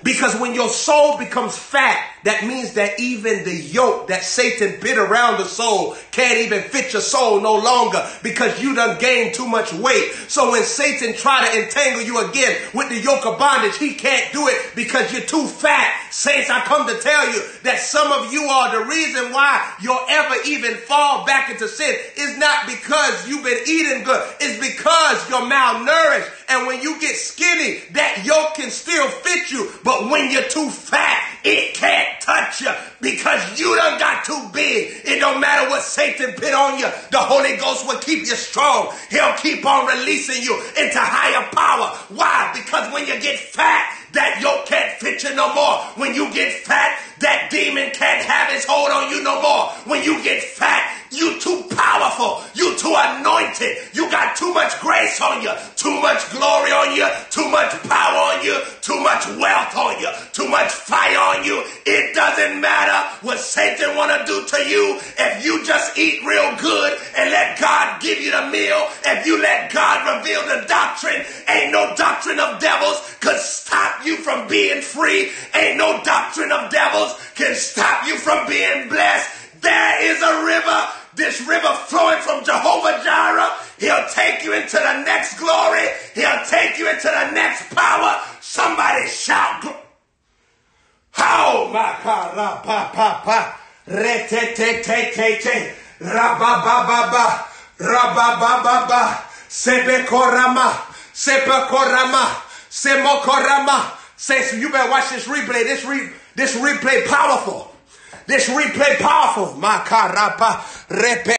Because when your soul becomes fat, that means that even the yoke that Satan bit around the soul can't even fit your soul no longer because you done gained too much weight. So when Satan try to entangle you again with the yoke of bondage, he can't do it because you're too fat. Saints, I come to tell you that some of you are the reason why you'll ever even fall back into sin is not because you've been eating good. It's because you're malnourished. And when you get skinny, that yoke can still fit you. But when you're too fat, it can't touch you because you done got too big. It don't matter what Satan put on you. The Holy Ghost will keep you strong. He'll keep on releasing you into higher power. Why? Because when you get fat, that yoke can't fit you no more. When you get fat, that demon can't have his hold on you no more. When you get fat, you too powerful. You too anointed. You got too much grace on you, too much glory on you, too much power on you, too much wealth on you, too much fire on you. It doesn't matter what Satan want to do to you. If you just eat real good and let God give you the meal, if you let God reveal the doctrine, ain't no doctrine of devils could stop you from being free. Ain't no doctrine of devils can stop you from being blessed. There is a river this river flowing from Jehovah Jireh. He'll take you into the next glory. He'll take you into the next power. Somebody shout. How ka ra pa pa pa re te te te te te ra ba ba ba ba ra ba ba ba ba sebe korama sebe korama semo korama. Says you better watch this replay. This re, this replay powerful. This replay powerful. Makarapa repe.